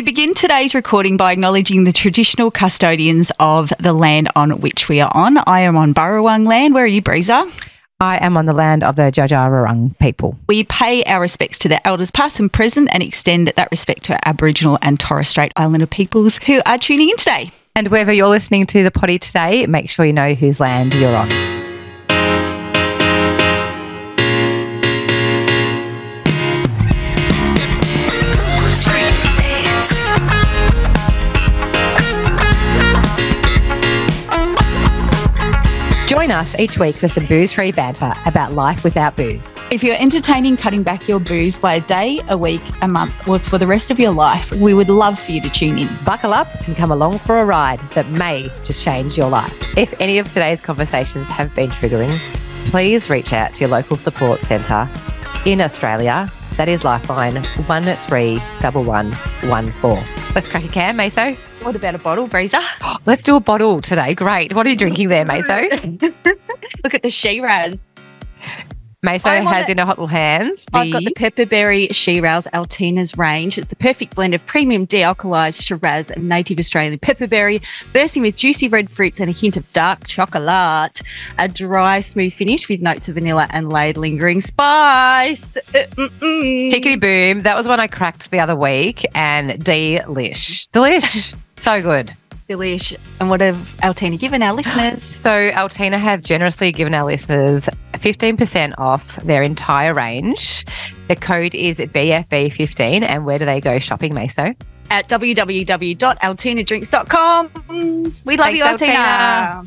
We begin today's recording by acknowledging the traditional custodians of the land on which we are on. I am on Burrawang land. Where are you, Breeza? I am on the land of the Djajarurrung people. We pay our respects to the elders past and present and extend that respect to Aboriginal and Torres Strait Islander peoples who are tuning in today. And wherever you're listening to the potty today, make sure you know whose land you're on. Us each week for some booze free banter about life without booze. If you're entertaining cutting back your booze by a day, a week, a month, or for the rest of your life, we would love for you to tune in. Buckle up and come along for a ride that may just change your life. If any of today's conversations have been triggering, please reach out to your local support centre in Australia. That is Lifeline 131114. Let's crack a can, Maso. What about a bottle, Breeza? Let's do a bottle today. Great. What are you drinking there, Maso? Look at the Shiraz. Maso has it. in her hot little hands the, I've got the Pepperberry Shiraz Altina's range. It's the perfect blend of premium de-alcoholized Shiraz and native Australian pepperberry, bursting with juicy red fruits and a hint of dark chocolate. A dry, smooth finish with notes of vanilla and laid lingering spice. Mm-mm. Tickety boom. That was one I cracked the other week and delish. Delish. so good. Delish. And what have Altina given our listeners? So Altina have generously given our listeners 15% off their entire range. The code is BFB15. And where do they go shopping, Maso? At www.altinadrinks.com. We love Thanks, you, Altina.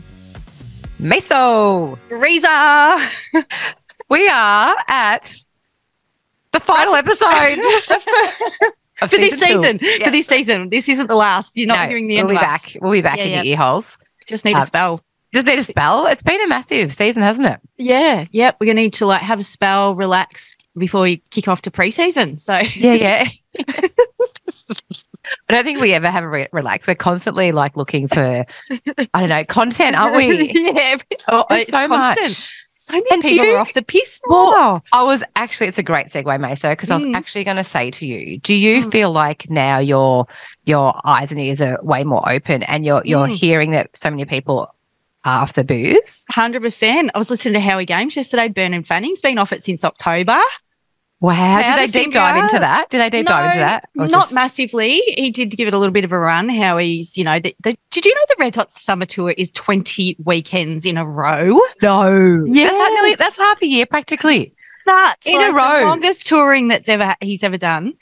Maso. Reza. We are at the final episode for this season. Yeah. For this season. This isn't the last. You're not No, hearing the we'll end be of us. back. We'll be back Yeah, in yeah. your ear holes. Just need Uh, a spell. Just need a spell. It's been a massive season, hasn't it? Yeah, yeah. We're gonna need to like have a spell, relax before we kick off to preseason. So Yeah, yeah. I don't think we ever have a re- relax. We're constantly like looking for, I don't know, content, aren't we? yeah. Oh, it's so constant. much. So many And people you- are off the piss. Well. I was actually, it's a great segue, Maso, because I was Mm. actually going to say to you, do you Mm. feel like now your your eyes and ears are way more open, and you're you're Mm. hearing that so many people are off the booze? Hundred percent. I was listening to Howie Games yesterday. Bernard Fanning's been off it since October. Wow! Did they deep dive into that? Did they deep dive into that? Or Not just- massively. He did give it a little bit of a run. how he's, you know, the, the, did you know the Red Hot Summer Tour is twenty weekends in a row? No. Yeah. That's, like nearly, that's half a year practically. That's In a the row. longest touring that's ever he's ever done.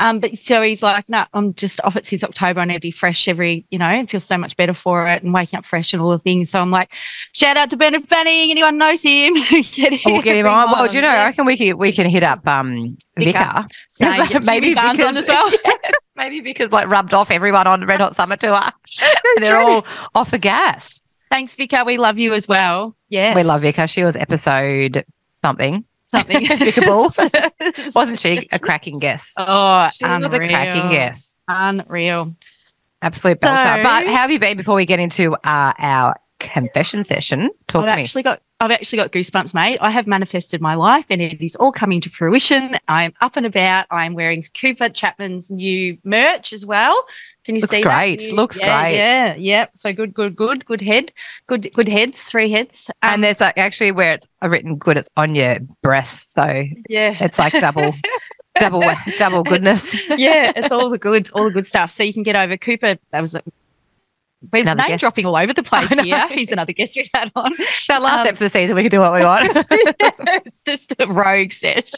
Um, but so he's like, no, I'm just off it since October. I need to be fresh every, you know, and feel so much better for it and waking up fresh and all the things. So I'm like, shout out to Bernard Fanning. Anyone knows him? get him, We'll get him on. Well, do you know? I reckon we can we can hit up um Vika. Vika. Same. Because, Yep, maybe Barnes because, on as well. maybe because like rubbed off everyone on Red Hot Summer Tour. they're true. all off the gas. Thanks, Vika. We love you as well. Yes. We love Vika. She was episode something. Something. Bulls. Wasn't she a cracking guest? Oh, She was a cracking unreal. guest. Unreal. Absolute belter. So- but how have you been before we get into uh, our confession session? Talk I've to me. actually got I've actually got goosebumps, mate. I have manifested my life and it is all coming to fruition. I'm up and about. I'm wearing Cooper Chapman's new merch as well. Can you Looks see great. that? New- Looks yeah, great. Yeah, yeah. So good, good, good, good head. Good good heads, three heads. Um, and there's like actually where it's written good, it's on your breast. So yeah. it's like double, double, double goodness. yeah, it's all the good, all the good stuff. So you can get over Cooper. That was we're Another name guest. dropping all over the place here. He's another guest we've had on. That last Um, episode of the season, we can do what we want. it's just a rogue set.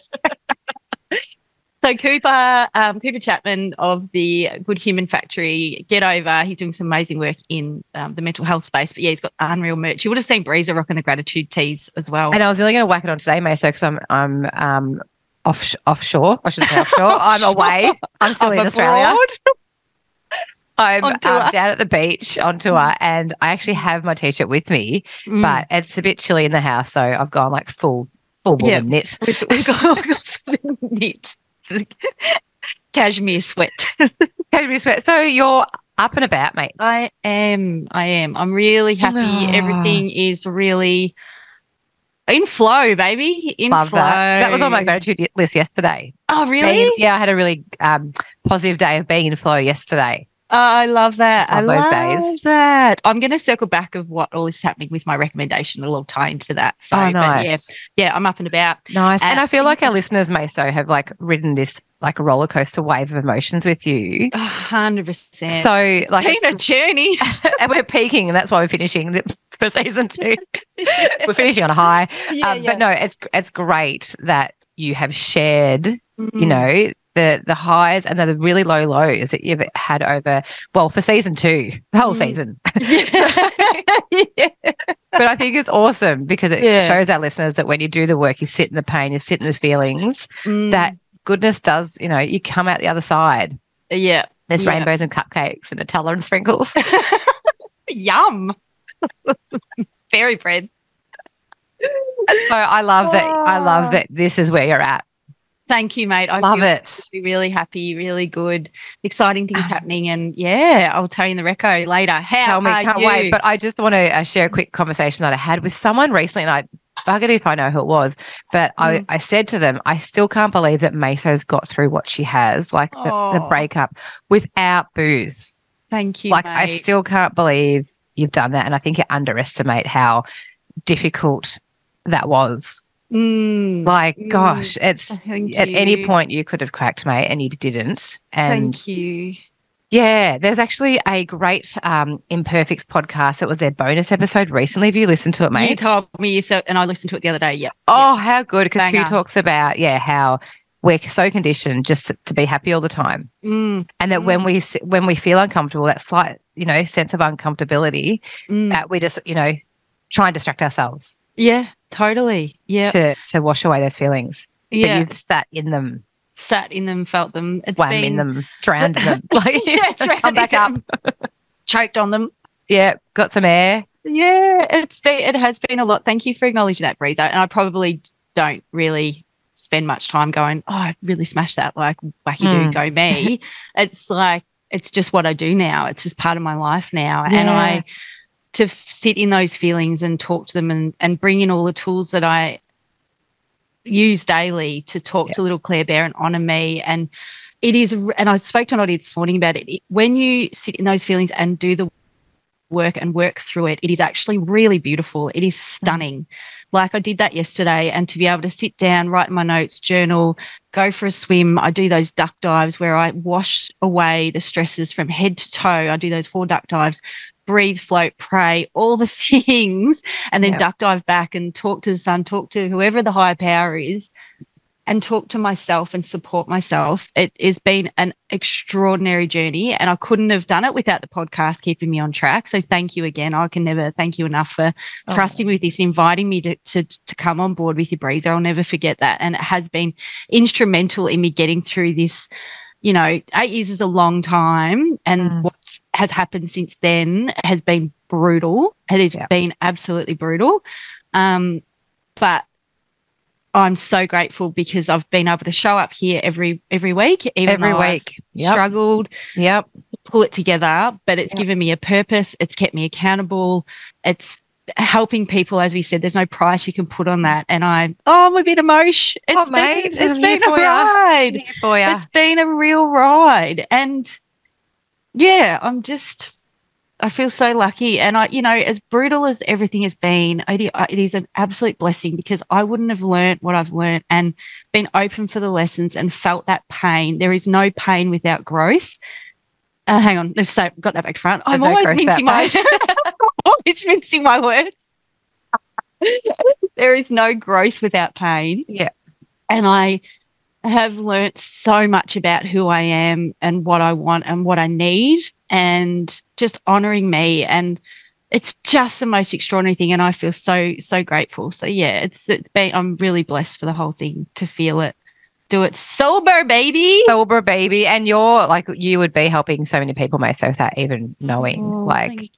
so Cooper, um, Cooper Chapman of the Good Human Factory, get over. He's doing some amazing work in um, the mental health space. But yeah, he's got unreal merch. You would have seen Breeza rocking the gratitude tees as well. and I was really going to whack it on today, Meso, because I'm I'm um off offshore. I should say offshore. I'm away. I'm still I'm in Australia. I'm um, down at the beach on tour, and I actually have my t-shirt with me, Mm. but it's a bit chilly in the house, so I've gone like full full Yeah. knit. we've, we've got, something knit. Cashmere sweat. Cashmere sweat. So you're up and about, mate. I am. I am. I'm really happy. Everything is really In flow, baby. In Love flow. that. That was on my gratitude list yesterday. Oh, really? Being- yeah, I had a really um, positive day of being in flow yesterday. Oh, I love that. I Love those love days. that. I'm going to circle back of what all is happening with my recommendation. It'll all tie into that. So, oh, but nice. yeah, yeah, I'm up and about. Nice. and Uh, I feel like our listeners may so have like ridden this like a roller coaster wave of emotions with you. A hundred percent. So like been a journey. and we're peaking and that's why we're finishing the, for season two. we're finishing on a high. Yeah, um, But no, it's it's great that you have shared, Mm. you know, the the highs and the really low lows that you've had over well for season two, the whole Mm. season. yeah. But I think it's awesome because it Yeah. shows our listeners that when you do the work, you sit in the pain, you sit in the feelings, Mm. that goodness does, you know, you come out the other side. yeah. There's Yeah. rainbows and cupcakes and Nutella and sprinkles. Yum. Fairy bread. so I love that. I love that this is where you're at. Thank you, mate. I love it. really happy, really good, exciting things happening. And yeah, I'll tell you in the reco later. How Tell me, are can't you? wait. But I just want to uh, share a quick conversation that I had with someone recently, and I buggered if I know who it was. But I, Mm. I said to them, I still can't believe that Maso's got through what she has, like the, the breakup, without booze. Thank you. like I still can't believe you've done that, and I think you underestimate how difficult that was. Mm, Like, Mm. gosh, it's thank at any point you could have cracked, mate, and you didn't. And Thank you. yeah, there's actually a great um, Imperfects podcast. that was their bonus episode recently. Have you listened to it, mate? You told me you so, and I listened to it the other day. Yeah. oh, how good! Because Hugh talks about yeah how we're so conditioned just to, to be happy all the time, Mm, and that when we when we feel uncomfortable, that slight you know sense of uncomfortability, mm. that we just you know try and distract ourselves Yeah, totally. Yeah. to to wash away those feelings. But yeah. you've sat in them, Sat in them, felt them. It's swam been, in them, drowned in them, like Yeah, come back up. Choked on them. Yeah, got some air. Yeah, it's been it has been a lot. Thank you for acknowledging that, Breeza. And I probably don't really spend much time going, Oh, I really smashed that like wacky do Mm. go me. it's like it's just what I do now. It's just part of my life now. And I to sit in those feelings and talk to them and, and bring in all the tools that I use daily to talk Yeah. to little Claire Bear and honor me. And it is, and I spoke to Noddy this morning about it. it. When you sit in those feelings and do the work and work through it, it is actually really beautiful. It is mm-hmm. stunning. Like I did that yesterday, and to be able to sit down, write my notes, journal, go for a swim. I do those duck dives where I wash away the stresses from head to toe. I do those four duck dives, breathe, float, pray, all the things, and then Yep. duck dive back and talk to the sun, talk to whoever the higher power is, and talk to myself and support myself. It has been an extraordinary journey, and I couldn't have done it without the podcast keeping me on track. So thank you again. I can never thank you enough for Oh. trusting with this, inviting me to, to to come on board with your breather. I'll never forget that, and it has been instrumental in me getting through this. You know, eight years is a long time, and Mm. what has happened since then has been brutal. It has Yeah. been absolutely brutal. Um, but I'm so grateful because I've been able to show up here every every week, even Every week. Yep. struggled, Yep. pull it together. But it's Yep. given me a purpose. It's kept me accountable. It's helping people, as we said. There's no price you can put on that. And I, oh, I'm a bit emotion. Oh, It's been, mate, it's I'm been a ride. It's been a real ride. And yeah, I'm just, I feel so lucky. And I, you know, as brutal as everything has been, it, it is an absolute blessing because I wouldn't have learned what I've learned and been open for the lessons and felt that pain. There is no pain without growth. Uh, hang on, let's say, got that back to front. I'm There's always mincing my, always mincing my words. there is no growth without pain Yeah. and I have learnt so much about who I am and what I want and what I need and just honoring me and it's just the most extraordinary thing and I feel so so grateful. So yeah, it's it's been I'm really blessed for the whole thing to feel it. Do it sober, baby. Sober baby. And you're like, you would be helping so many people, Maso, without even knowing. Oh, like,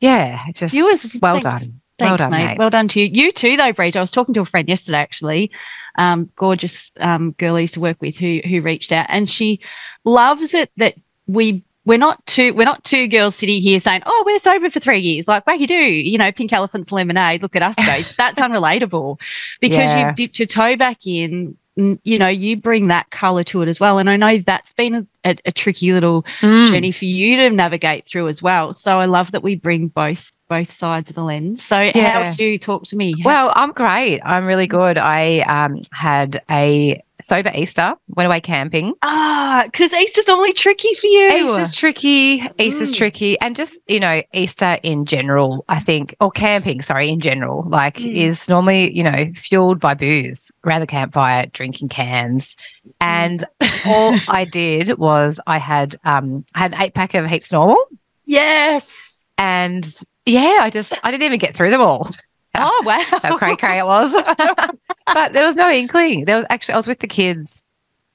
yeah, just You as- well thanks. done. Well done, mate. mate. Well done to you. You too, though, Breeze. I was talking to a friend yesterday, actually, um, gorgeous um, girl I used to work with who who reached out, and she loves it that we we're not two we're not two girls sitting here saying, "Oh, we're sober for three years." Like, waggy do, you know, pink elephants lemonade. Look at us go. That's unrelatable because Yeah. you've dipped your toe back in. You know, you bring that color to it as well, and I know that's been a, a, a tricky little Mm. journey for you to navigate through as well. So I love that we bring both both sides of the lens. So how do you talk to me? Well, I'm great. I'm really good. I um, had a sober Easter, went away camping. ah, because Easter's normally tricky for you. Easter's tricky. Easter's Mm. tricky. And just, you know, Easter in general, I think, or camping, sorry, in general, like Mm. is normally, you know, fueled by booze around the campfire, drinking cans. And all I did was I had um I had an eight pack of Heaps Normal. yes. And yeah, I just I didn't even get through them all. Oh wow. How cray cray it was. but there was no inkling. There was actually I was with the kids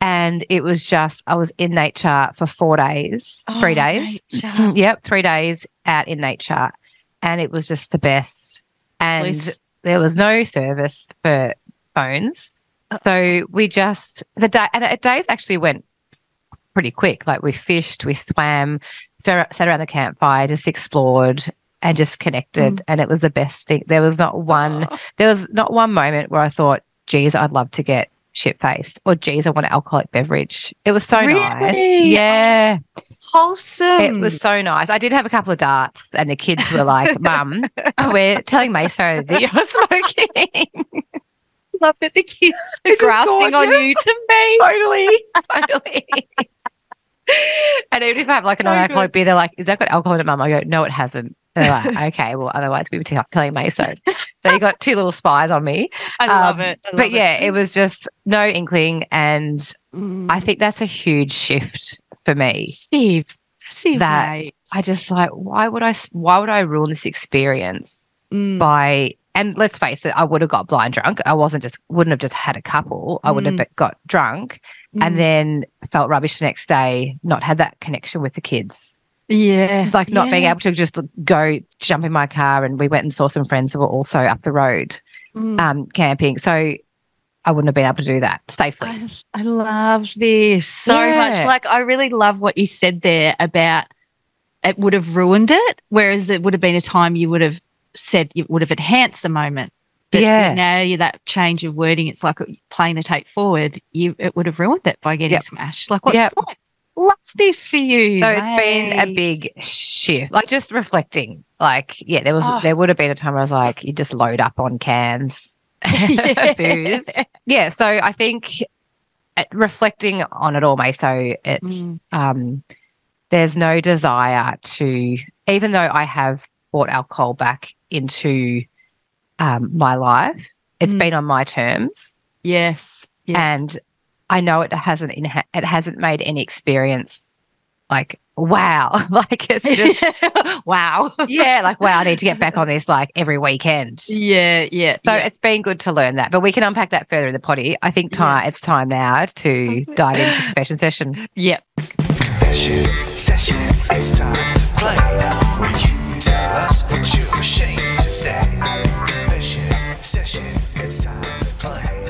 and it was just I was in nature for four days, three Oh, days. nature. Mm-hmm. Yep, three days out in nature. And it was just the best. And Bliss. there was no service for phones. So we just the day and the uh, days actually went pretty quick. Like we fished, we swam, sat around the campfire, just explored and just connected. Mm. And it was the best thing. There was not one Oh, there was not one moment where I thought, geez, I'd love to get shit faced or geez, I want an alcoholic beverage. It was so nice. Really? Yeah. wholesome. It was so nice. I did have a couple of darts, and the kids were like, "Mum, we're telling Maso that you're smoking." love that the kids are grasping on you to me. totally, totally. and even if I have like an non-alcoholic beer, they're like, "Is that got alcohol in it, Mum?" I go, "No, it hasn't." They're like, "Okay, well, otherwise we were t- telling Maso." So you got two little spies on me. I love Um, it. I But yeah, it was just no inkling, and Mm. I think that's a huge shift for me. Steve, Steve, that- mate. I just like, why would I? s- Why would I ruin this experience Mm. by? And let's face it, I would have got blind drunk. I wasn't just wouldn't have just had a couple. I would Mm. have got drunk Mm. and then felt rubbish the next day. Not had that connection with the kids, yeah, like not being able to just go jump in my car. And we went and saw some friends who were also up the road Mm. um, camping. So I wouldn't have been able to do that safely. I, I love this so much. Like, I really love what you said there about it would have ruined it, whereas it would have been a time you would have said it would have enhanced the moment. But Yeah. Now you that change of wording, it's like playing the tape forward. You it would have ruined it by getting Yep. smashed. Like, what's Yep. the point? Love this for you. So it's been a big shift. Like just reflecting. Like, yeah, there was Oh. there would have been a time where I was like, you just load up on cans. booze. Yeah. So I think uh, reflecting on it all, May, so it's Mm. um there's no desire to even though I have brought alcohol back into um my life, it's Mm. been on my terms. Yes. Yeah. and I know it hasn't inha- it hasn't made any experience like wow like it's just wow. yeah like wow I need to get back on this like every weekend so Yeah. Yeah. yeah. it's been good to learn that but we can unpack that further in the potty I think time it's time now to dive into confession session yeah. Confession session, it's time to play. Where you tell us what you're ashamed to say. Confession session,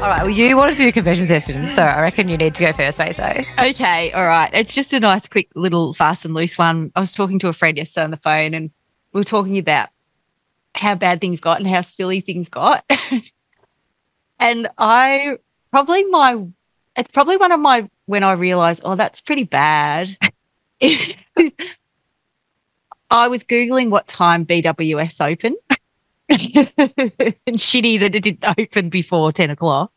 all right well you wanted to do confession session so I reckon you need to go first Maso Okay, all right. It's just a nice, quick, little fast and loose one. I was talking to a friend yesterday on the phone, and we were talking about how bad things got and how silly things got. and I probably my, it's probably one of my when I realized, oh, that's pretty bad. I was googling what time BWS opened. and shitty that it didn't open before 10 o'clock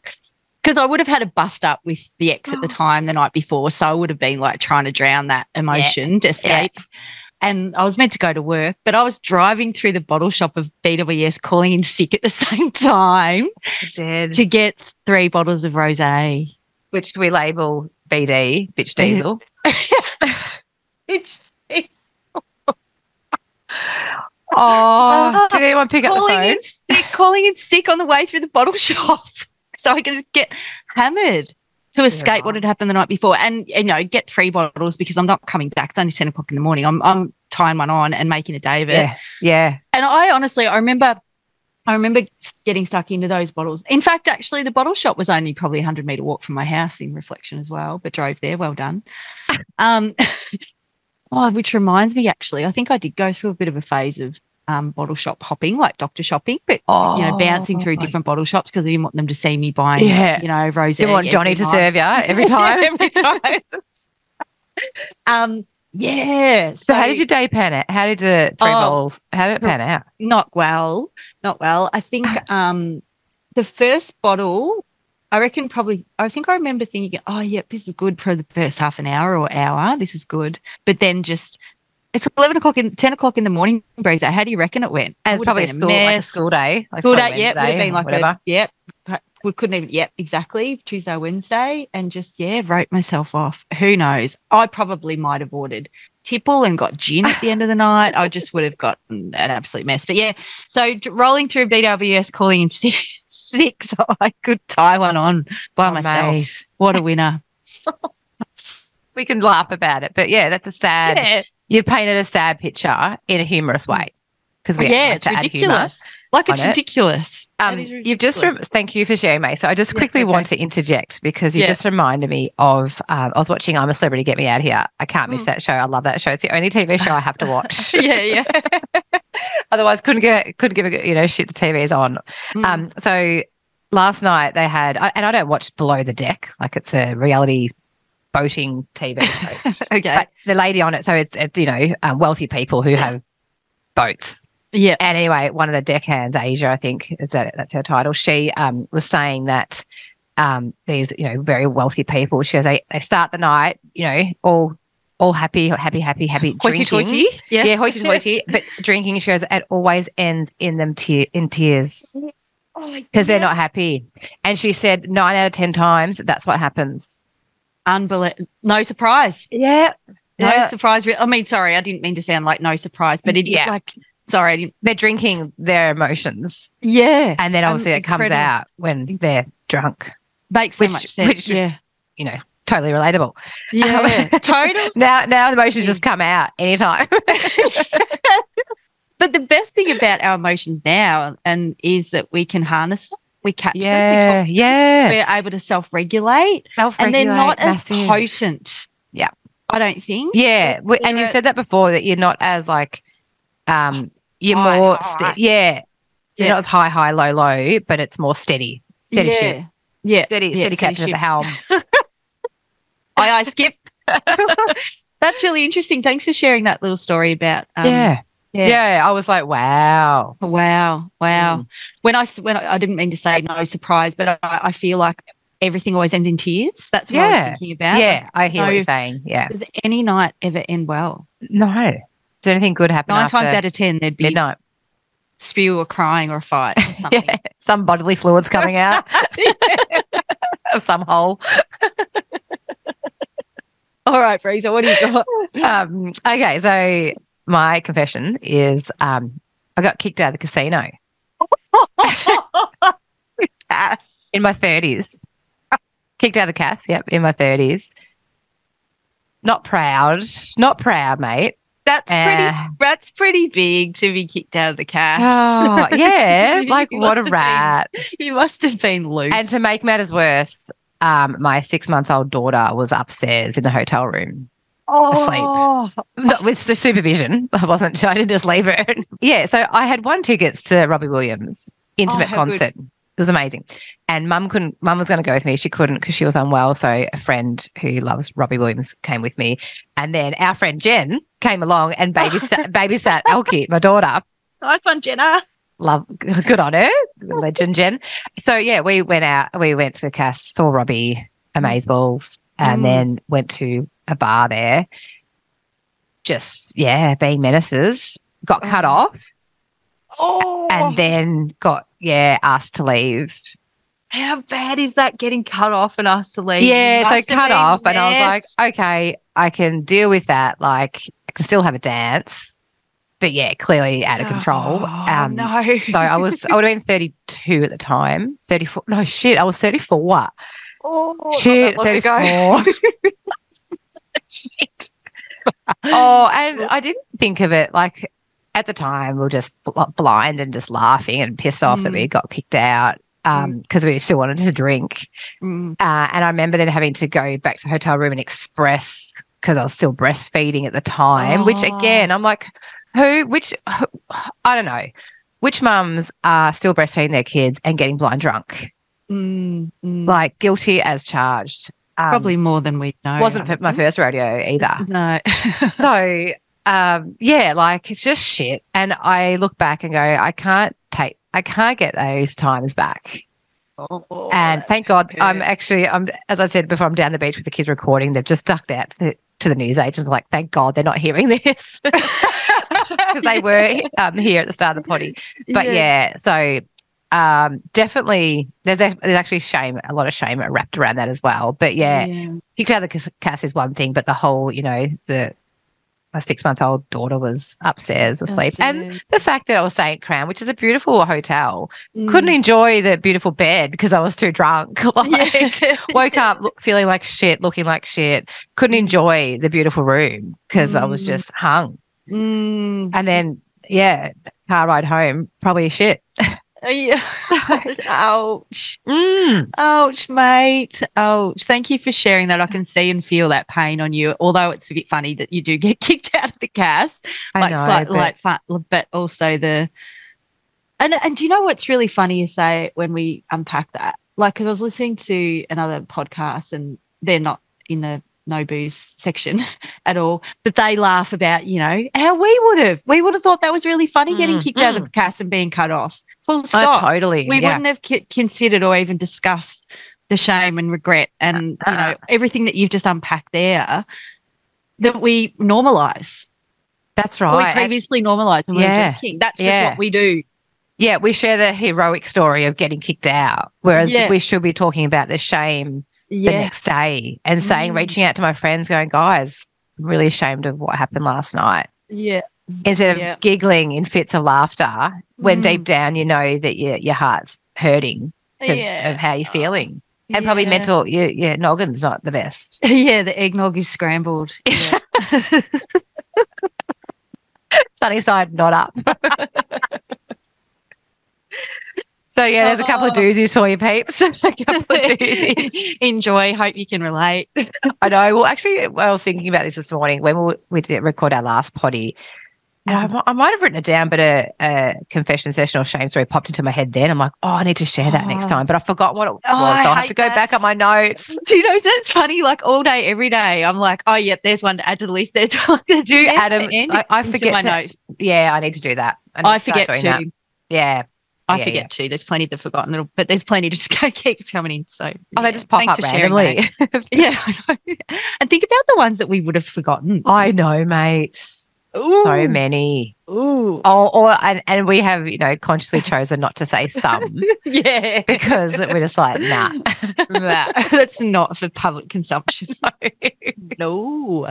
because I would have had a bust up with the ex at the time the night before. So I would have been like trying to drown that emotion to escape. And I was meant to go to work, but I was driving through the bottle shop of BWS calling in sick at the same time to get three bottles of rose. which we label BD bitch diesel It's, it's oh did anyone pick up the calling phone in sick, calling in sick on the way through the bottle shop so I could get hammered to escape what had happened the night before and, and, you know get three bottles because I'm not coming back. It's only 10 o'clock in the morning. I'm I'm tying one on and making a day of it. yeah yeah And I honestly I remember I remember getting stuck into those bottles. In fact, actually the bottle shop was only probably a hundred meter walk from my house in reflection as well, but drove there. Well done. um Oh, which reminds me, actually, I think I did go through a bit of a phase of um, bottle shop hopping, like doctor shopping, but you know, bouncing through Oh. different bottle shops because I didn't want them to see me buying, Yeah. you know, rose. You want Johnny to serve you every time. every time. um, yeah. So, how did your day pan out? How did the three Oh. bottles? How did it pan out? not well, not well. I think um the first bottle, I reckon probably I think I remember thinking, oh yeah, this is good for the first half an hour or hour. This is good. But then just it's eleven o'clock in ten o'clock in the morning, Breeza. How do you reckon it went? And It it's probably a school, like a school day. Like School day, yep, would have been like whatever. a, yep. We couldn't even, yep, exactly. Tuesday, Wednesday, and just yeah, wrote myself off. Who knows? I probably might have ordered tipple and got gin at the end of the night. I just would have gotten an absolute mess. But yeah, so rolling through BWS, calling in sick, sick so I could tie one on by Oh, myself. mate. What a winner! We can laugh about it, but yeah, that's a sad. yeah, You painted a sad picture in a humorous way because we yeah, like it's to add humour. ridiculous. Like it's on it. ridiculous. Um, is you've just rem- ridiculous. thank you for sharing, mate. So I just Yeah, quickly okay. want to interject because you Yeah. just reminded me of. Um, I was watching I'm a Celebrity, Get Me Out Here. I can't miss Mm. that show. I love that show. It's the only TV show I have to watch. yeah, yeah. Otherwise, couldn't get couldn't give a you know shit. The TV's on. Mm. Um, so last night they had, and I don't watch Below the Deck, like it's a reality boating TV show. okay. but the lady on it, so it's, it's you know um, wealthy people who have boats. yeah. And anyway, one of the deckhands, Aesha, I think is that that's her title. She um, was saying that um, these you know very wealthy people. She goes, they, they start the night, you know, all all happy, happy, happy, happy, Hoity toity. Yeah. Yeah, hoity toity, but drinking. She goes, it always ends in them te- in tears because they're not happy. And she said nine out of ten times that's what happens. Unbelievable. No surprise. Yeah, No yeah. surprise. I mean, sorry, I didn't mean to sound like no surprise, but it Yeah. like sorry, They're drinking their emotions, Yeah, and then Um, obviously it comes out when they're drunk. makes so which- much sense. which- yeah, You know, totally relatable. yeah, totally. Now, now the emotions just come out anytime. But the best thing about our emotions now, and is that we can harness them. We catch them. yeah, We yeah. We're able to self-regulate, and they're not as potent. Yeah. I don't think. Yeah, and you've said that before that you're not as like, um, you're High, more, high. yeah, you're Yeah. not as high, high, low, low, but it's more steady, steady yeah. ship, Yeah, steady, Yeah, steady captain at ship. the helm. Aye, aye, skip. That's really interesting. Thanks for sharing that little story about. Um, yeah. Yeah. yeah, I was like, wow. Wow, wow. Mm. I when I, I didn't mean to say no surprise, but I, I feel like everything always ends in tears. That's what I was thinking about. Yeah, I hear what you're saying. Yeah, any night ever end well? no. Did anything good happen? Nine times out of ten, there'd be midnight? spew or crying or a fight or something. Yeah, some bodily fluids coming out of some hole. All right, Fraser, what do you got? Um, okay, so my confession is um, I got kicked out of the casino Pass. in my 30s. kicked out of the cast, yep, in my 30s. Not proud, not proud, mate. That's pretty. Uh, That's pretty big to be kicked out of the cast. Oh, yeah, like what a have been- rat. you must have been loose. And to make matters worse, um, my six month old daughter was upstairs in the hotel room oh, Not with the supervision. I wasn't, I didn't just leave her. yeah. So I had one tickets to Robbie Williams intimate Oh, how good. concert. It was amazing. And mum couldn't, mum was going to go with me. She couldn't because she was unwell. So a friend who loves Robbie Williams came with me. And then our friend Jen came along and babysat, babysat Elkie, my daughter. nice one, Jenna. Love, good on her. Legend Jen. So yeah, we went out, we went to the cast, saw Robbie, Amazeballs, and Mm. then went to a bar there. Just, yeah, being menaces. Got cut Oh. off Oh, and then got, yeah, asked to leave. how bad is that getting cut off and asked to leave? Yeah, so cut off. And I was like, okay, I can deal with that. Like, I can still have a dance. But yeah, clearly out of control. Oh, Um, no. So I was, I would have been 32 at the time. 34. No, shit, I was 34. What? oh, Shit, that long ago. 34. Shit. oh, and I didn't think of it like at the time we were just bl- blind and just laughing and pissed off that Mm. we got kicked out because we still wanted to drink. Mm. Uh, and I remember then having to go back to the hotel room and express because I was still breastfeeding at the time, which Oh. again, I'm like, who, which, who, I don't know, which mums are still breastfeeding their kids and getting blind drunk? Mm, mm. Like guilty as charged. Um, Probably more than we know. wasn't I my think. first rodeo either. No. so um yeah like it's just shit and i look back and go i can't take i can't get those times back and thank god i'm actually i'm as i said before i'm down the beach with the kids recording they've just ducked out to the, to the news agents like thank god they're not hearing this because they were um, here at the start of the potty but yeah, so um definitely there's a, there's actually shame a lot of shame wrapped around that as well but yeah kicked out of the cas- cast is one thing, but the whole, you know, the my six month old daughter was upstairs asleep. And the fact that I was staying at Crown, which is a beautiful hotel, Mm. couldn't enjoy the beautiful bed because I was too drunk. like, Yeah. woke up look, feeling like shit, looking like shit. Couldn't enjoy the beautiful room because I was Mm. just hung. Mm. And then, yeah, car ride home, probably shit. Yeah. Ouch. Mm. Ouch, mate. Ouch. Thank you for sharing that. I can see and feel that pain on you. Although it's a bit funny that you do get kicked out of the cast, I like know, slight, but- like fun, but also the. And and do you know what's really funny? You say when we unpack that, like because I was listening to another podcast and they're not in the no booze section at all, but they laugh about you know how we would have. We would have thought that was really funny getting Mm, kicked out of the cast and being cut off. Full stop. Oh, totally. we yeah. wouldn't have ki- considered or even discussed the shame and regret and you know Uh-uh. everything that you've just unpacked there that we normalize That's or we previously normalized when we Yeah. were drinking that's just Yeah. what we do Yeah, we share the heroic story of getting kicked out, whereas Yeah. we should be talking about the shame the next day and saying, Mm. reaching out to my friends, going, guys, I'm really ashamed of what happened last night. yeah Instead of Yeah. giggling in fits of laughter, when Mm. deep down you know that your, your heart's hurting because yeah of how you're feeling. And probably mental, your, your noggin's not the best. yeah the eggnog is scrambled yeah. Sunny side, not up. so, yeah, there's a couple of Oh. doozies for you, peeps. a couple of doozies. enjoy hope you can relate I know. Well, actually, I was thinking about this this morning when we, we did record our last potty. And I, mm. I might have written it down, but a, a confession session or shame story popped into my head then. I'm like, oh, I need to share that next Oh. time. But I forgot what it oh, was. I so I'll have to go that. back on my notes. do you know that's funny like all day every day i'm like oh yep there's one to add to the list there's one to Do Adam? I, I forget my to. notes. Yeah, I need to do that. need I forget to. that. Yeah. I Yeah, forget too. There's plenty that forgotten, it'll, but there's plenty to just keeps coming in. So Oh, yeah. they just pop Thanks up for randomly. that. Yeah, I know. and think about the ones that we would have forgotten. I know, mate. Ooh, So many. ooh, Oh, or and, and we have, you know, consciously chosen not to say some yeah. because we're just like, nah. That- that's not for public consumption. no,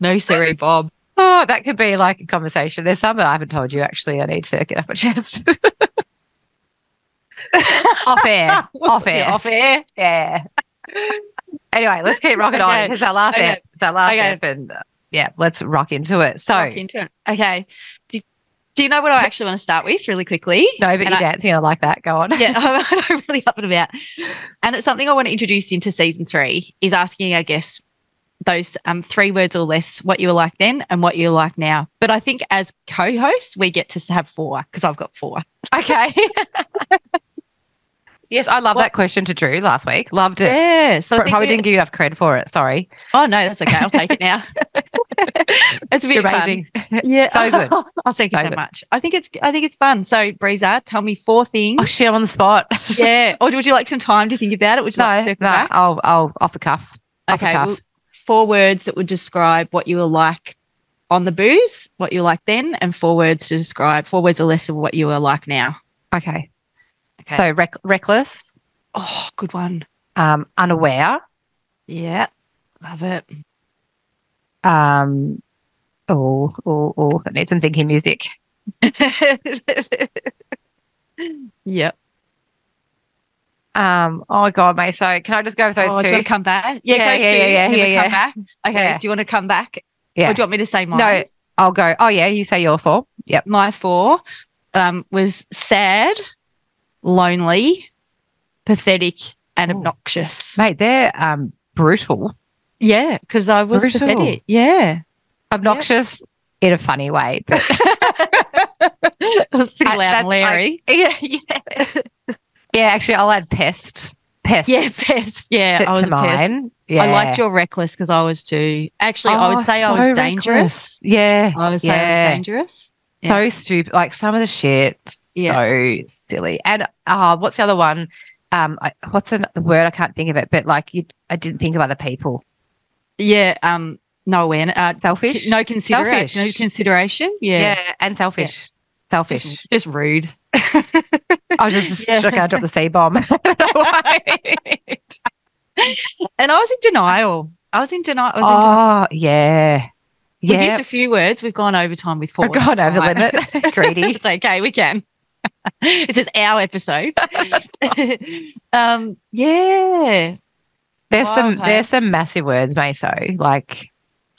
no, sorry, Bob. Oh, that could be like a conversation. There's some that I haven't told you actually. I need to get up a chest. off air. Off air. Yeah, off air. Yeah. Anyway, let's keep rocking on. Okay. It's our last Okay. It's our last Okay. and uh, yeah, let's rock into it. So, Rock into it. Okay. Do, do you know what I actually want to start with really quickly? no, but And you're I- dancing. I like that. Go on. yeah, I'm really up and about. And it's something I want to introduce into season three is asking our guests those um, three words or less, what you were like then and what you're like now. But I think as co-hosts, we get to have four because I've got four. Okay. Yes, I love that question to Drew last week. Loved it. Yeah. So I Probably didn't give you enough credit for it. Sorry. Oh no, that's okay. I'll take it now. it's a bit You're fun. amazing. Yeah, So good. I'll thank you So so much. I think it's I think it's fun. So Breeza, tell me four things. Oh shit, I'm on the spot. yeah. Or would you like some time to think about it? Would you like to circle no, back? I'll, I'll off the cuff. Off the Okay, cuff. well, four words that would describe what you were like on the booze, what you were like then, and four words to describe four words or less of what you are like now. okay. Okay. So rec- reckless, oh, good one. um, unaware, Yeah, love it. um, oh, oh, oh, I need some thinking music. yep. Um, oh god, mate. So can I just go with those oh, do you two? want to come back? Yeah, Yeah, go yeah, yeah, yeah, and yeah, come back. Okay. Yeah. Do you want to come back? yeah. Or do you want me to say mine? No, I'll go. Oh yeah, you say your four. Yep. my four um, was sad, lonely, pathetic, and Ooh. obnoxious. Mate, they're um brutal. Yeah, because I was Brutal. pathetic. Yeah. Obnoxious in a funny way, but it was pretty I- loud and Larry. yeah, yeah. yeah, actually, I'll add pest. Pest. yeah, pest. Yeah, to, I was to mine. Yeah. I liked your reckless because I was too. Actually, I Oh, would say I was dangerous. reckless. Yeah. I would say I was dangerous. Yeah. So stupid. Like some of the shit. Yeah. So silly. And uh, what's the other one? Um, I, what's the word? I can't think of it. But like you, I didn't think of other people. Yeah. Um. No awareness. Uh, Selfish. no consideration. No consideration. Yeah. Yeah. and selfish. Selfish. Just, just rude. I was just Yeah. shook I dropped the C bomb. And I was in denial. I was in denial. Was in denial. oh yeah, We've used a few words. We've gone overtime with 4 I've gone over the limit. Greedy. it's okay. We can. this is our episode. um. Yeah. There's Wow, some okay. there's some massive words, Maso. Like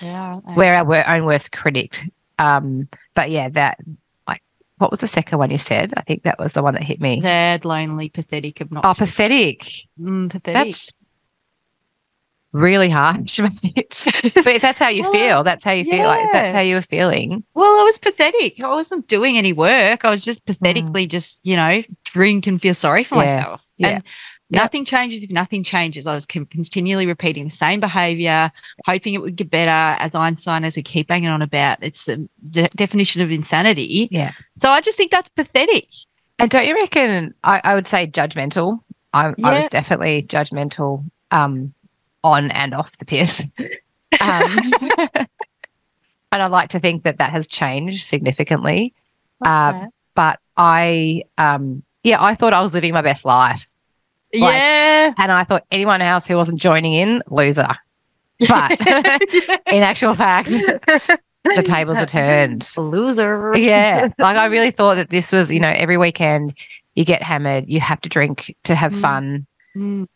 Yeah. we're our own worst critic. Um, but yeah, that like what was the second one you said? I think that was the one that hit me. Sad, lonely, pathetic, Oh, obnoxious. pathetic. Mm, pathetic. That's really harsh, mate. but if that's how you Well, feel, that's how you feel. Like that's how you were feeling. well, I was pathetic. I wasn't doing any work. I was just pathetically just, you know, drink and feel sorry for Mm. Yeah. myself. Yeah. And Yep. nothing changes if nothing changes. I was continually repeating the same behavior, hoping it would get better. As Einstein, as we keep banging on about, it's the de- definition of insanity. Yeah. So I just think that's pathetic. And don't you reckon? I, I would say judgmental. I, I was definitely judgmental, um, on and off the piss. Um, and I like to think that that has changed significantly. Uh, but I, um, yeah, I thought I was living my best life, like- yeah. and I thought anyone else who wasn't joining in, loser. But in actual fact, the tables were turned. Loser. Yeah, like I really thought that this was, you know, every weekend you get hammered, you have to drink to have Mm. fun. Mm.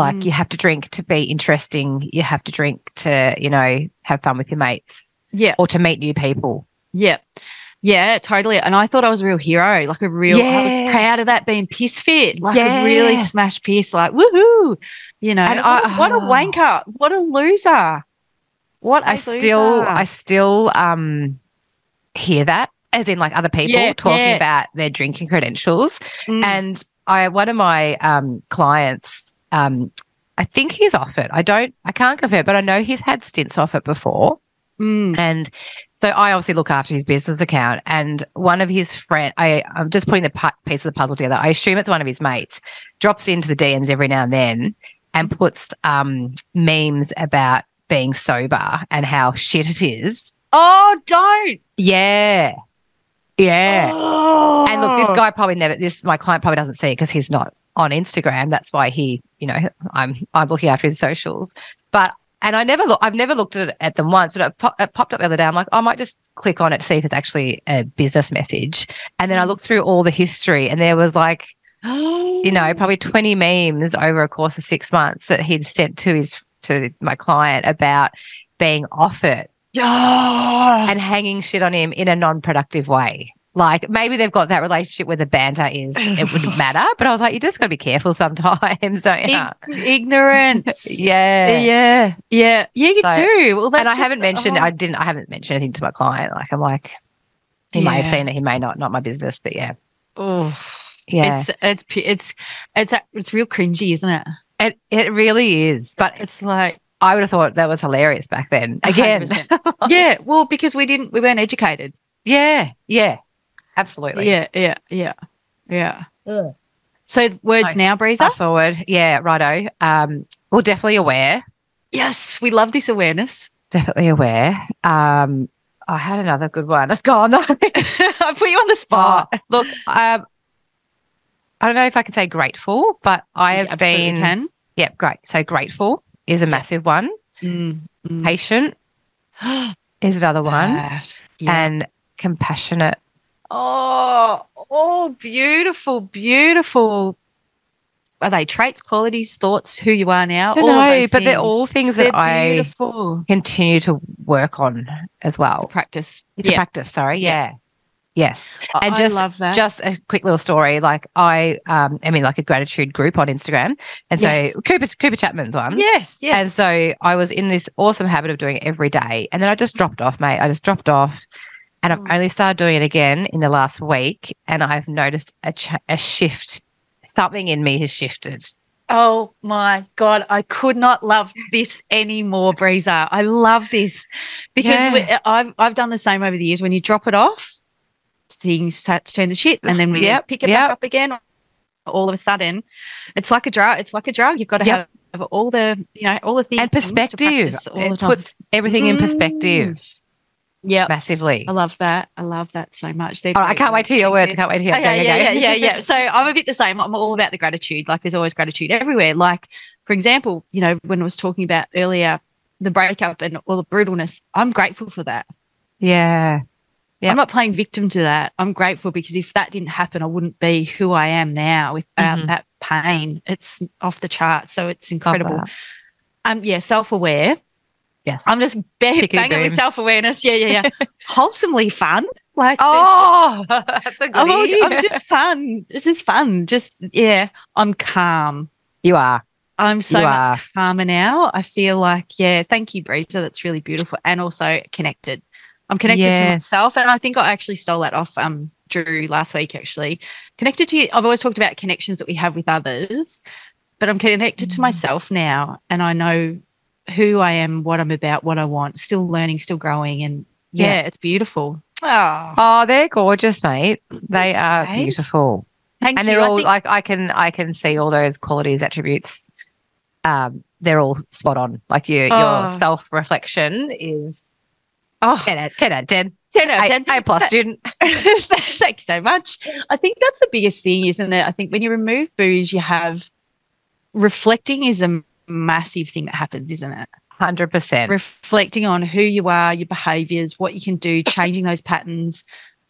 Like Mm. you have to drink to be interesting. You have to drink to, you know, have fun with your mates Yeah. or to meet new people. Yeah. Yeah, totally. And I thought I was a real hero, like a real, I was proud of that being piss fit, like a really Yeah. smashed piss, like woohoo, you know. And what, I- a- what a oh. wanker. What a loser. What a I still, loser. I still um hear that as in like other people Yeah, talking yeah. about their drinking credentials. Mm. And I, one of my um clients, um, I think he's off it. I don't, I can't confirm, but I know he's had stints off it before. Mm. And so I obviously look after his business account. And one of his friend, I, I'm just putting the pu- piece of the puzzle together. I assume it's one of his mates, drops into the DMs every now and then and puts um, memes about being sober and how shit it is. Oh, don't. Yeah. Yeah. Oh. And look, this guy probably never, this, my client probably doesn't see it because he's not on Instagram. That's why he, you know, I'm, I'm looking after his socials. But, and I never look, I've never looked at, it, at them once, but it, pop, it popped up the other day. I'm like, I might just click on it to see if it's actually a business message. And then I looked through all the history and there was like, you know, probably 20 memes over a course of six months that he'd sent to his, to my client about being off it Yeah. and hanging shit on him in a non-productive way. Like maybe they've got that relationship where the banter is it wouldn't matter, but I was like, you just got to be careful sometimes, don't you? Ig- ignorance. yeah. Yeah. Yeah. Yeah, you So- do. Well, that's and I haven't uh-huh. mentioned, oh. I didn't, I haven't mentioned anything to my client. Like I'm like, he may have seen it, he may not, not my business, but yeah, Oh, yeah, it's it's it's it's it's real cringy, isn't it? it it really is. But It's like I would have thought that was hilarious back then. Again, yeah. Well, because we didn't, we weren't educated. yeah, yeah, absolutely. Yeah, yeah, yeah, yeah. So words Okay. now, Breeza. Fast forward, yeah, righto. Um, well, definitely aware. Yes, we love this awareness. definitely aware. Um, I had another good one. It's gone. I put you on the Oh, spot. look, um, I don't know if I can say grateful, but I have You been. can. Yep, great. So grateful is a massive one. Mm, mm. Patient is another one, yeah. and compassionate. Oh, oh, beautiful, beautiful. Are they traits, qualities, thoughts, who you are now? I don't All of know, those but they're all things They're that I continue to work on as To well. practice. To Yeah. practice, sorry. Yeah. Yeah. Yes. I- And I just- love that. Just a quick little story. Like I um am in like a gratitude group on Instagram. And so Yes. Cooper Cooper Chapman's one. yes, yes. And so I was in this awesome habit of doing it every day. And then I just dropped off, mate. I just dropped off. And I've Mm. only started doing it again in the last week. And I've noticed a, ch- a shift. Something in me has shifted. Oh my god, I could not love this anymore, Breeza. I love this because Yeah. we- I've I've done the same over the years. When you drop it off, things start to turn the shit, and then we Yep, pick it yep. back up again, all of a sudden, it's like a drug. It's like a drug. You've got to Yep. have all the you know all the things And perspective. practice all the It time. puts everything in perspective yeah, massively. I love that. I love that so much. Right, I can't wait to hear your words. I can't wait to hear Okay, go, yeah, yeah, yeah, yeah. So I'm a bit the same. I'm all about the gratitude. Like there's always gratitude everywhere. Like, for example, you know, when I was talking about earlier the breakup and all the brutalness, I'm grateful for that. yeah. Yep. I'm not playing victim to that. I'm grateful because if that didn't happen, I wouldn't be who I am now without Mhm. that pain. It's off the chart. So it's incredible. Um, yeah, self-aware. Yes. I'm just ba- banging boom. with self-awareness. Yeah, yeah, yeah. Wholesomely fun. Like oh, that's a Oh, goodie. I'm just fun. This is fun. Just yeah, I'm calm. you are. I'm so much calmer now. I feel like yeah, thank you, Breeza. That's really beautiful, and also connected. I'm connected to myself, and I think I actually stole that off um Drew last week. Actually, connected to you. I've always talked about connections that we have with others, but I'm connected to Mm. myself now, and I know who I am, what I'm about, what I want. Still learning, still growing, and yeah, Yeah. it's beautiful. Oh, Oh, they're gorgeous, mate. They Thanks, are babe. beautiful. thank and you. they're I all think- like I can I can see all those qualities, attributes. Um, they're all spot on. Like your Oh. your self reflection is oh, 10 out, 10 out of 10. 10 out of A, 10. A plus student. Thank you so much. I think that's the biggest thing, isn't it? I think when you remove booze, you have reflecting is a massive thing that happens, isn't it? 100%. Reflecting on who you are, your behaviors, what you can do, changing those patterns,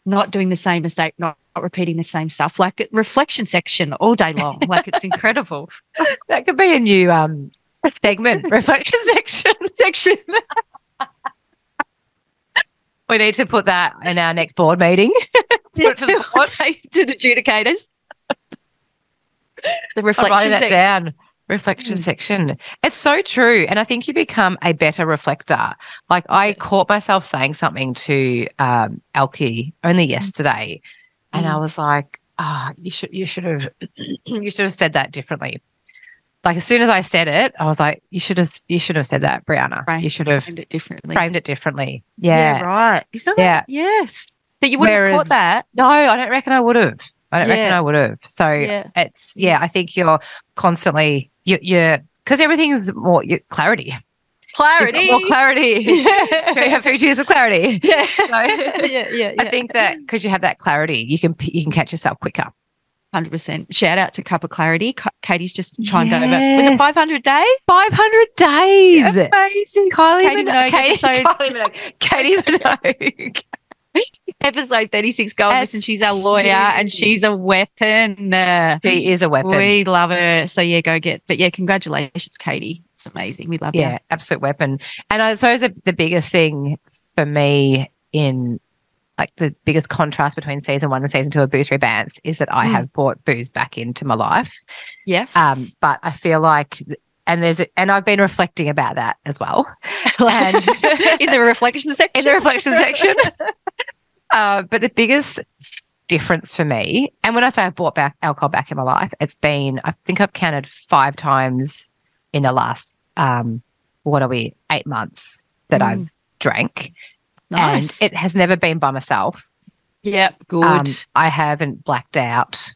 not doing the same mistake, not, not repeating the same stuff. Like a reflection section all day long. Like it's incredible. that could be a new um segment, reflection section. section. we need to put that in our next board meeting. Put to the board. to the adjudicators. The I'm reflection writing that section. down. Reflection section. It's so true. And I think you become a better reflector. Like I caught myself saying something to um Elkie only yesterday. And I was like, ah, you should you should have you should have said that differently. Like as soon as I said it, I was like, you should have you should have said that, Brianna. Right. You should have Framed it differently. framed it differently. Yeah. right. Isn't Yeah. that? Yes. That you wouldn't have caught that. No, I don't reckon I would have. I don't reckon I would have. So Yeah. it's yeah, I think you're constantly you you're because everything's more you, clarity. Clarity. More clarity. you have three tiers of clarity. yeah. So- yeah. Yeah. Yeah. I think that because you have that clarity, you can you can catch yourself quicker. Hundred percent. Shout out to Cup of Clarity. Katie's just chimed over. Was Yes. it five hundred days? Five hundred days. Amazing. Kylie Katie Minogue. Minogue Katie. Kylie Minogue. Katie Minogue. Episode thirty six gold. Yes. Listen, she's our lawyer and she's a weapon. She is a weapon. we love her. So yeah, go get. But yeah, congratulations, Katie. It's amazing. We love yeah, you. absolute weapon. And I suppose the, the biggest thing for me in like the biggest contrast between season one and season two of Booze Free Bants is that I Mm. have brought booze back into my life. Yes. Um, but I feel like, and there's, and I've been reflecting about that as well. and in the reflection section. in the reflection section. Uh, but the biggest difference for me, and when I say I've brought back alcohol back in my life, it's been I think I've counted five times in the last um, what are we eight months that Mm. I've drank, Nice. and it has never been by myself. yep. Good. Um, I haven't blacked out,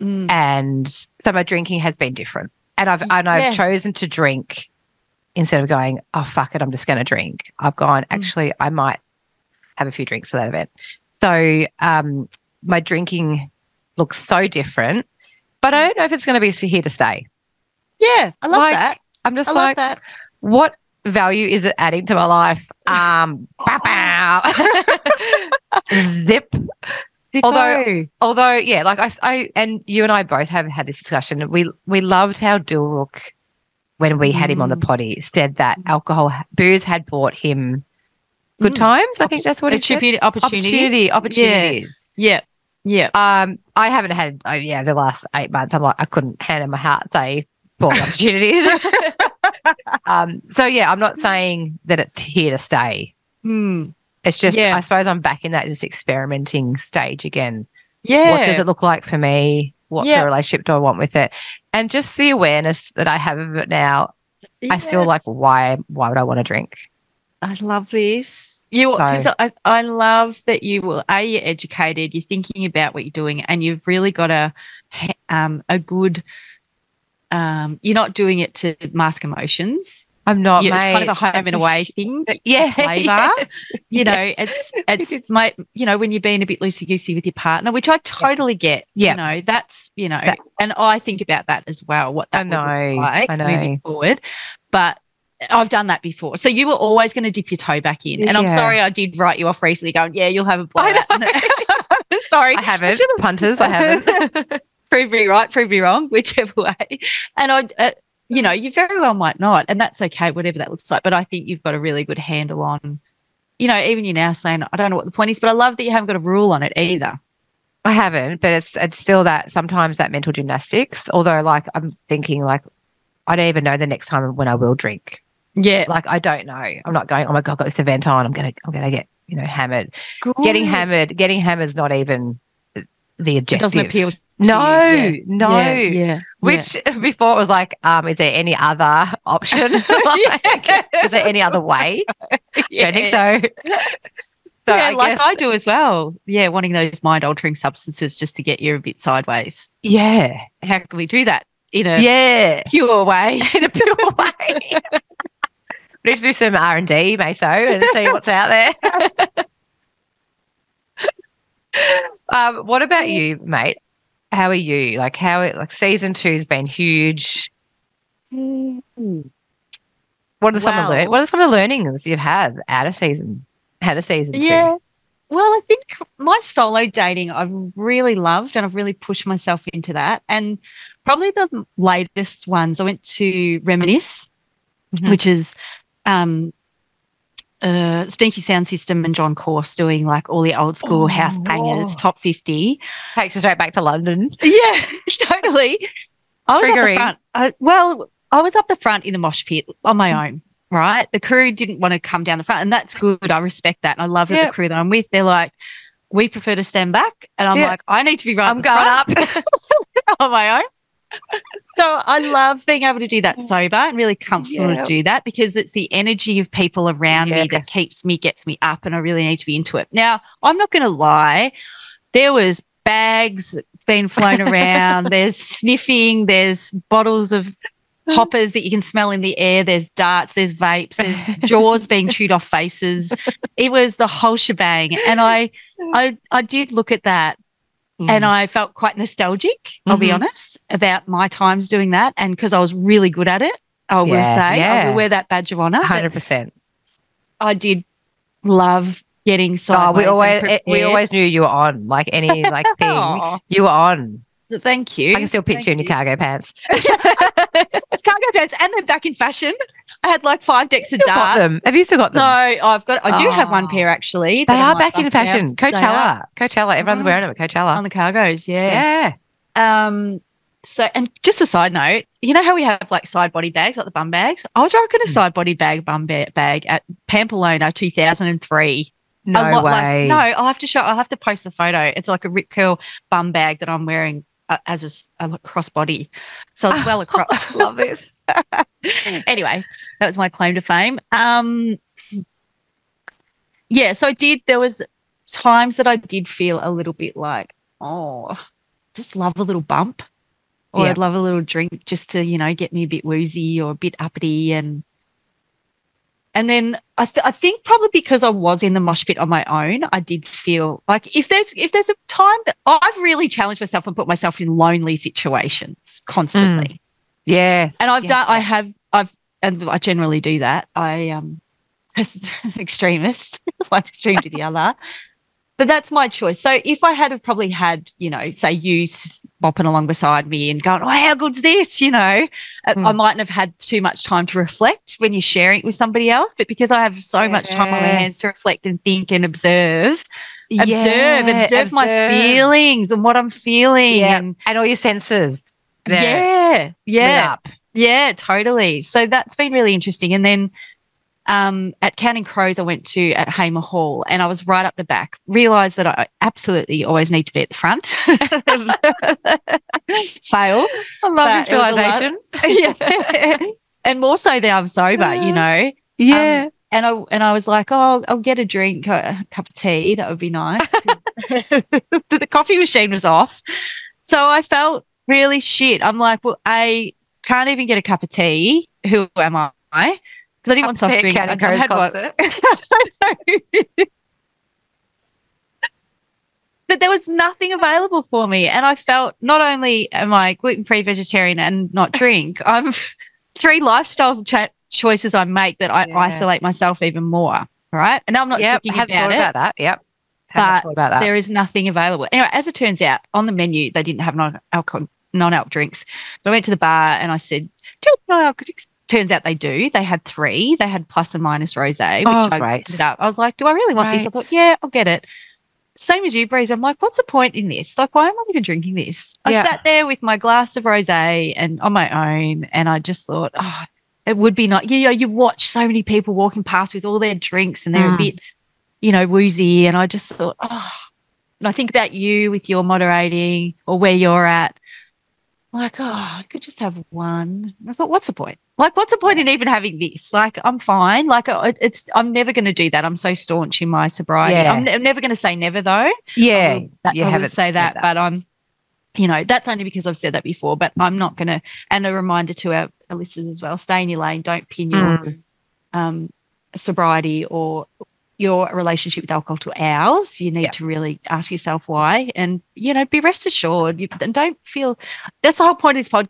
Mm. and so my drinking has been different, and I've and I've chosen to drink instead of going, oh fuck it, I'm just going to drink. I've gone, actually, I might have a few drinks for that event. So um, my drinking looks so different, but I don't know if it's going to be here to stay. yeah. I love like, that. I'm just I like, that. what value is it adding to my life? Um, pow, pow. zip. Although-. Although, yeah, like I, I, and you and I both have had this discussion. We we loved how Dilrook, when we had him on the Mm. potty, said that alcohol, booze had brought him good Mm. times. I think that's what it. Attribute opportunities. Opportunity, opportunities. Yeah. Yeah. Um, I haven't had, uh, yeah, the last eight months. I'm like, I couldn't hand in my heart say sporting opportunities. um, so yeah, I'm not saying that it's here to stay. Hmm. It's just, Yeah. I suppose I'm back in that just experimenting stage again. Yeah. What does it look like for me? What Yeah. relationship do I want with it? And just the awareness that I have of it now. I still like, why? Why would I want to drink? I love this. You, because So- I, I love that you will. A, you're educated. You're thinking about what you're doing, and you've really got a, um, a good. Um, you're not doing it to mask emotions. I'm not. You- it's kind of a home and away thing. Yeah, flavour. yes, You know, yes. it's it's my you know when you're being a bit loosey goosey with your partner, which I totally get. Yeah. you know that's you know, That- and I think about that as well. What I that look know, like I know. moving forward, but. I've done that before. So you were always going to dip your toe back in. And I'm sorry I did write you off recently going, yeah, you'll have a blowout. sorry. I haven't. should've- Punters, I haven't. prove me right, prove me wrong, whichever way. And I, uh, you know, you very well might not, and that's okay, whatever that looks like. But I think you've got a really good handle on, you know, even you now saying, I don't know what the point is, but I love that you haven't got a rule on it either. I haven't, but it's it's still that sometimes that mental gymnastics. Although, like I'm thinking, like I don't even know the next time when I will drink. Yeah, Like I don't know. I'm not going. Oh my god, I've got this event on. I'm gonna I'm gonna get you know hammered. Good. Getting hammered. Getting hammered's not even the It objective. doesn't appeal. To No, you. no. Yeah, yeah. Which before it was like, um, is there any other option? Like, is there any other way? yeah. Don't think so. So yeah, I like guess, I do as well. Yeah, wanting those mind altering substances just to get you a bit sideways. yeah, How can we do that in a yeah. pure way? in a pure way. we need to do some R and D, Maso, and see what's out there. um, what about you, mate? How are you? Like how it like season two's been huge. What are some of learn- what are some of the learnings you've had out of season? Out of season two? Yeah. Well, I think my solo dating I've really loved and I've really pushed myself into that. And probably the latest ones, I went to Reminisce, Mhm. which is um uh Sneaky Sound System and John Course doing like all the old school Oh, house bangers, top 50. Takes us right back to London. Yeah, totally. I was up the Triggering. front. I, well, I was up the front in the mosh pit on my own, right? The crew didn't want to come down the front, and that's good. I respect that. And I love that Yep. the crew that I'm with, they're like, we prefer to stand back. And I'm Yep. like, I need to be right I'm going front up. on my own. So I love being able to do that mm. sober and really comfortable Yeah. to do that because it's the energy of people around me that keeps me, gets me up, and I really need to be into it. Now, I'm not going to lie, there was bags being flown around, there's sniffing, there's bottles of hoppers that you can smell in the air, there's darts, there's vapes, there's jaws being chewed off faces. It was the whole shebang. And I I I did look at that and I felt quite nostalgic, I'll be Mhm. honest, about my times doing that. And because I was really good at it, I will Yeah, say, I will wear that badge of honor. hundred percent. I did love getting Oh, we always it, we always knew you were on. Like any like thing, you were on. Thank you. I can still picture you in your cargo pants. It's cargo pants, and they're back in fashion. I had like five decks of darts. them. Have you still got them? No, I've got. I do have one pair actually. they are back in bust out. fashion. Coachella, Coachella. Everyone's Mhm. wearing them at Coachella. on the cargos. Yeah. yeah. Um. So, and just a side note, you know how we have like side body bags, like the bum bags. I was rocking a Mm. side body bag, bum ba- bag at Pamplona, two thousand and three. No lot way. Like, no, I'll have to show. I'll have to post the photo. It's like a Rip Curl bum bag that I'm wearing uh, as a a, crossbody. So it's well across. Love this. anyway, that was my claim to fame. Um, yeah, so I did. There was times that I did feel a little bit like, oh, just love a little bump, or Yeah. I'd love a little drink just to you know get me a bit woozy or a bit uppity, and and then I, th- I think probably because I was in the mosh pit on my own, I did feel like if there's if there's a time that I've really challenged myself and put myself in lonely situations constantly. Yes. And I've yes, done, I have, I've, and I generally do that. I, um, extremist, one extreme to the other. But that's my choice. So if I had have probably had, you know, say you bopping along beside me and going, oh, how good's this? You know, Mm. I mightn't have had too much time to reflect when you're sharing it with somebody else. But because I have so much time on my hands to reflect and think and observe, observe, Yeah, observe, my feelings and what I'm feeling. Yeah. And And all your senses. yeah, yeah. Yeah, totally. So that's been really interesting. And then um, at Counting Crows, I went to at Hamer Hall and I was right up the back. Realized that I absolutely always need to be at the front. Fail. I love But this it was a lot. realization. yeah. and more so that I'm sober, you know. Yeah. And I and I was like, oh, I'll get a drink, a cup of tea. That would be nice. but the coffee machine was off, so I felt really shit. I'm like, well, I can't even get a cup of tea. Who am I? Because I didn't want soft drink. I- had one. concert. but there was nothing available for me, and I felt not only am I gluten free, vegetarian, and not drink. I'm three lifestyle choices I make that I Yeah. isolate myself even more. Right, and I'm not Yep. talking about it. about that. Yep. But about that. there is nothing available. Anyway, as it turns out, on the menu they didn't have non-alcohol non-alc drinks. But I went to the bar and I said, "Do you have non-alc drinks?" Turns out they do. They had three. They had plus and minus rosé, which Oh, I great. ended up. I was like, "Do I really want this?" I thought, "Yeah, I'll get it." Same as you, Breeze. I'm like, "What's the point in this? Like, why am I even drinking this?" I Yeah. sat there with my glass of rosé and on my own, and I just thought, "Oh." It would be not, you know, you watch so many people walking past with all their drinks and they're a Mm. bit, you know, woozy. And I just thought, oh, and I think about you with your moderating or where you're at. Like, oh, I could just have one. I thought, what's the point? Like, what's the point in even having this? Like, I'm fine. Like, it's, I'm never going to do that. I'm so staunch in my sobriety. Yeah. I'm, ne- I'm never going to say never, though. Yeah. will, that, you I haven't say said that, that. but I'm, you know, that's only because I've said that before. But I'm not going to. And a reminder to our, our listeners as well: stay in your lane. Don't pin your Mm. um, sobriety or your relationship with alcohol to ours. You need to really ask yourself why, and you know, be rest assured. You and don't feel. That's the whole point of this podcast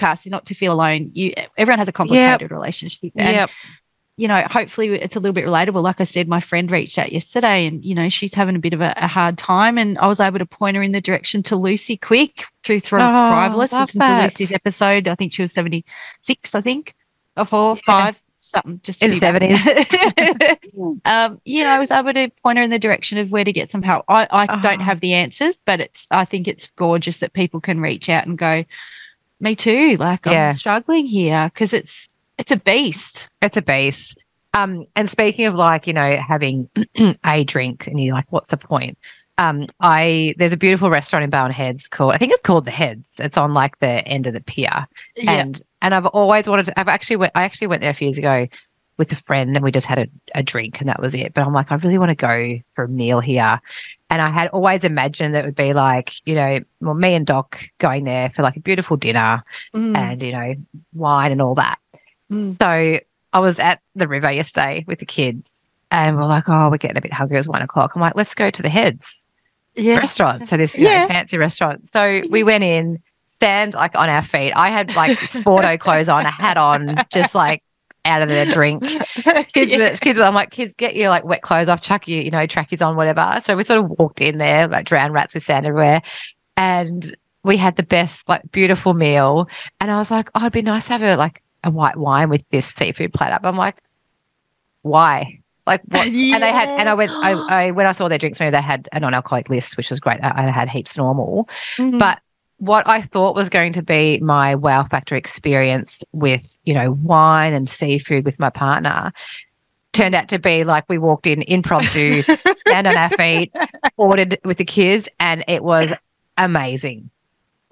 is not to feel alone. You, everyone has a complicated relationship, and Yep. you know, hopefully it's a little bit relatable. Like I said, my friend reached out yesterday and, you know, she's having a bit of a, a hard time. And I was able to point her in the direction to Lucy Quick through Thrivalist. love Listen to. Lucy's episode. I think she was 76, I think, or four, five, something. Just In the back. um, you know, I was able to point her in the direction of where to get some help. I, I don't Oh. have the answers, but it's, I think it's gorgeous that people can reach out and go, me too. Like Yeah. I'm struggling here because it's, it's a beast. It's a beast. Um, and speaking of like, you know, having a drink and you're like, what's the point? Um, I there's a beautiful restaurant in Barwon Heads called I think it's called the Heads. It's on like the end of the pier. Yeah. And and I've always wanted to I've actually went I actually went there a few years ago with a friend and we just had a, a drink and that was it. But I'm like, I really want to go for a meal here. And I had always imagined that it would be like, you know, well, me and Doc going there for like a beautiful dinner Mm, and, you know, wine and all that. mm. So I was at the river yesterday with the kids and we're like, oh, we're getting a bit hungry. It was one o'clock. I'm like, let's go to the heads yeah. restaurant. So this you know, Yeah. fancy restaurant. So we went in, stand like on our feet. I had like sporto clothes on, a hat on, just like out of their drink. Kids, were, kids were, I'm like, kids, get your like wet clothes off, chuck your, you know, trackies on, whatever. So we sort of walked in there, like drowned rats with sand everywhere. And we had the best, like beautiful meal. And I was like, oh, it'd be nice to have a like a white wine with this seafood platter. But I'm like, why? Like what? And they had, and I went, I, I when I saw their drinks menu, they had a non-alcoholic list, which was great. I, I had Heaps Normal, Mm. but what I thought was going to be my wow factor experience with, you know, wine and seafood with my partner turned out to be like we walked in impromptu, stand on our feet, ordered with the kids, and it was amazing.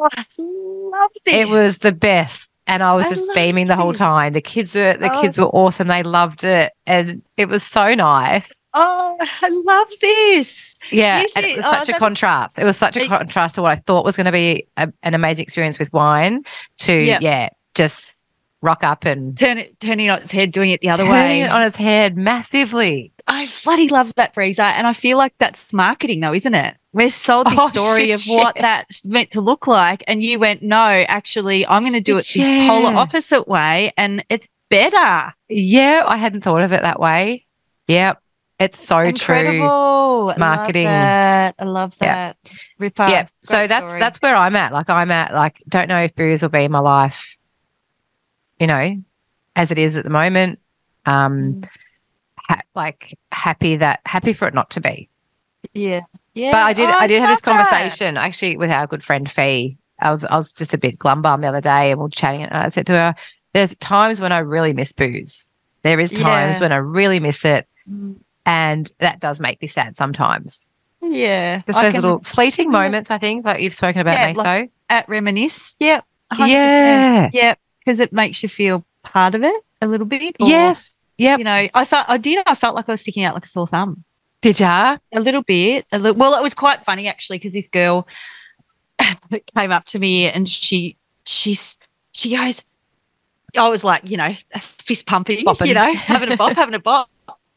Oh, I love this. It was the best. And I was I just beaming the whole time. The kids were the Oh. kids were awesome. They loved it. And it was so nice. Oh, I love this. Yeah. you And it was oh, such a contrast. It was such a contrast to what I thought was going to be a, an amazing experience with wine to, Yep. yeah, just rock up and Turn it, turning on its head, doing it the other turning way. it on its head massively. I bloody love that Breeza, and I feel like that's marketing, though, isn't it? We've sold the Oh, story shit, of what yes. that's meant to look like, and you went, "No, actually, I'm going to do it Shit, this polar opposite way, and it's better." Yeah, I hadn't thought of it that way. Yep. It's so true. Incredible. Marketing. I love that. I love Yeah. that. Ripper. yeah. So that's story. that's where I'm at. Like I'm at like don't know if booze will be in my life, you know, as it is at the moment. Um Mm. ha- like happy that happy for it not to be. yeah. Yeah. But I did Oh, I did have this love that. conversation actually with our good friend Fee. I was I was just a bit glum bum the other day and we are chatting and I said to her, There's times when I really miss booze. There is times Yeah. when I really miss it. Mm. And that does make me sad sometimes. Yeah. Just I those can- little fleeting yeah. moments, I think, like you've spoken about, Yeah, Maso. like- at reminisce. Yep. 100%. Yeah. Yep. Because it makes you feel part of it a little bit. or, yes. Yep. You know, I felt I did. I felt like I was sticking out like a sore thumb. Did ya? A little bit. A little, well, it was quite funny actually because this girl came up to me and she she's she goes, I was like, you know, fist pumping, Bopping. you know, having a bop, having a bop.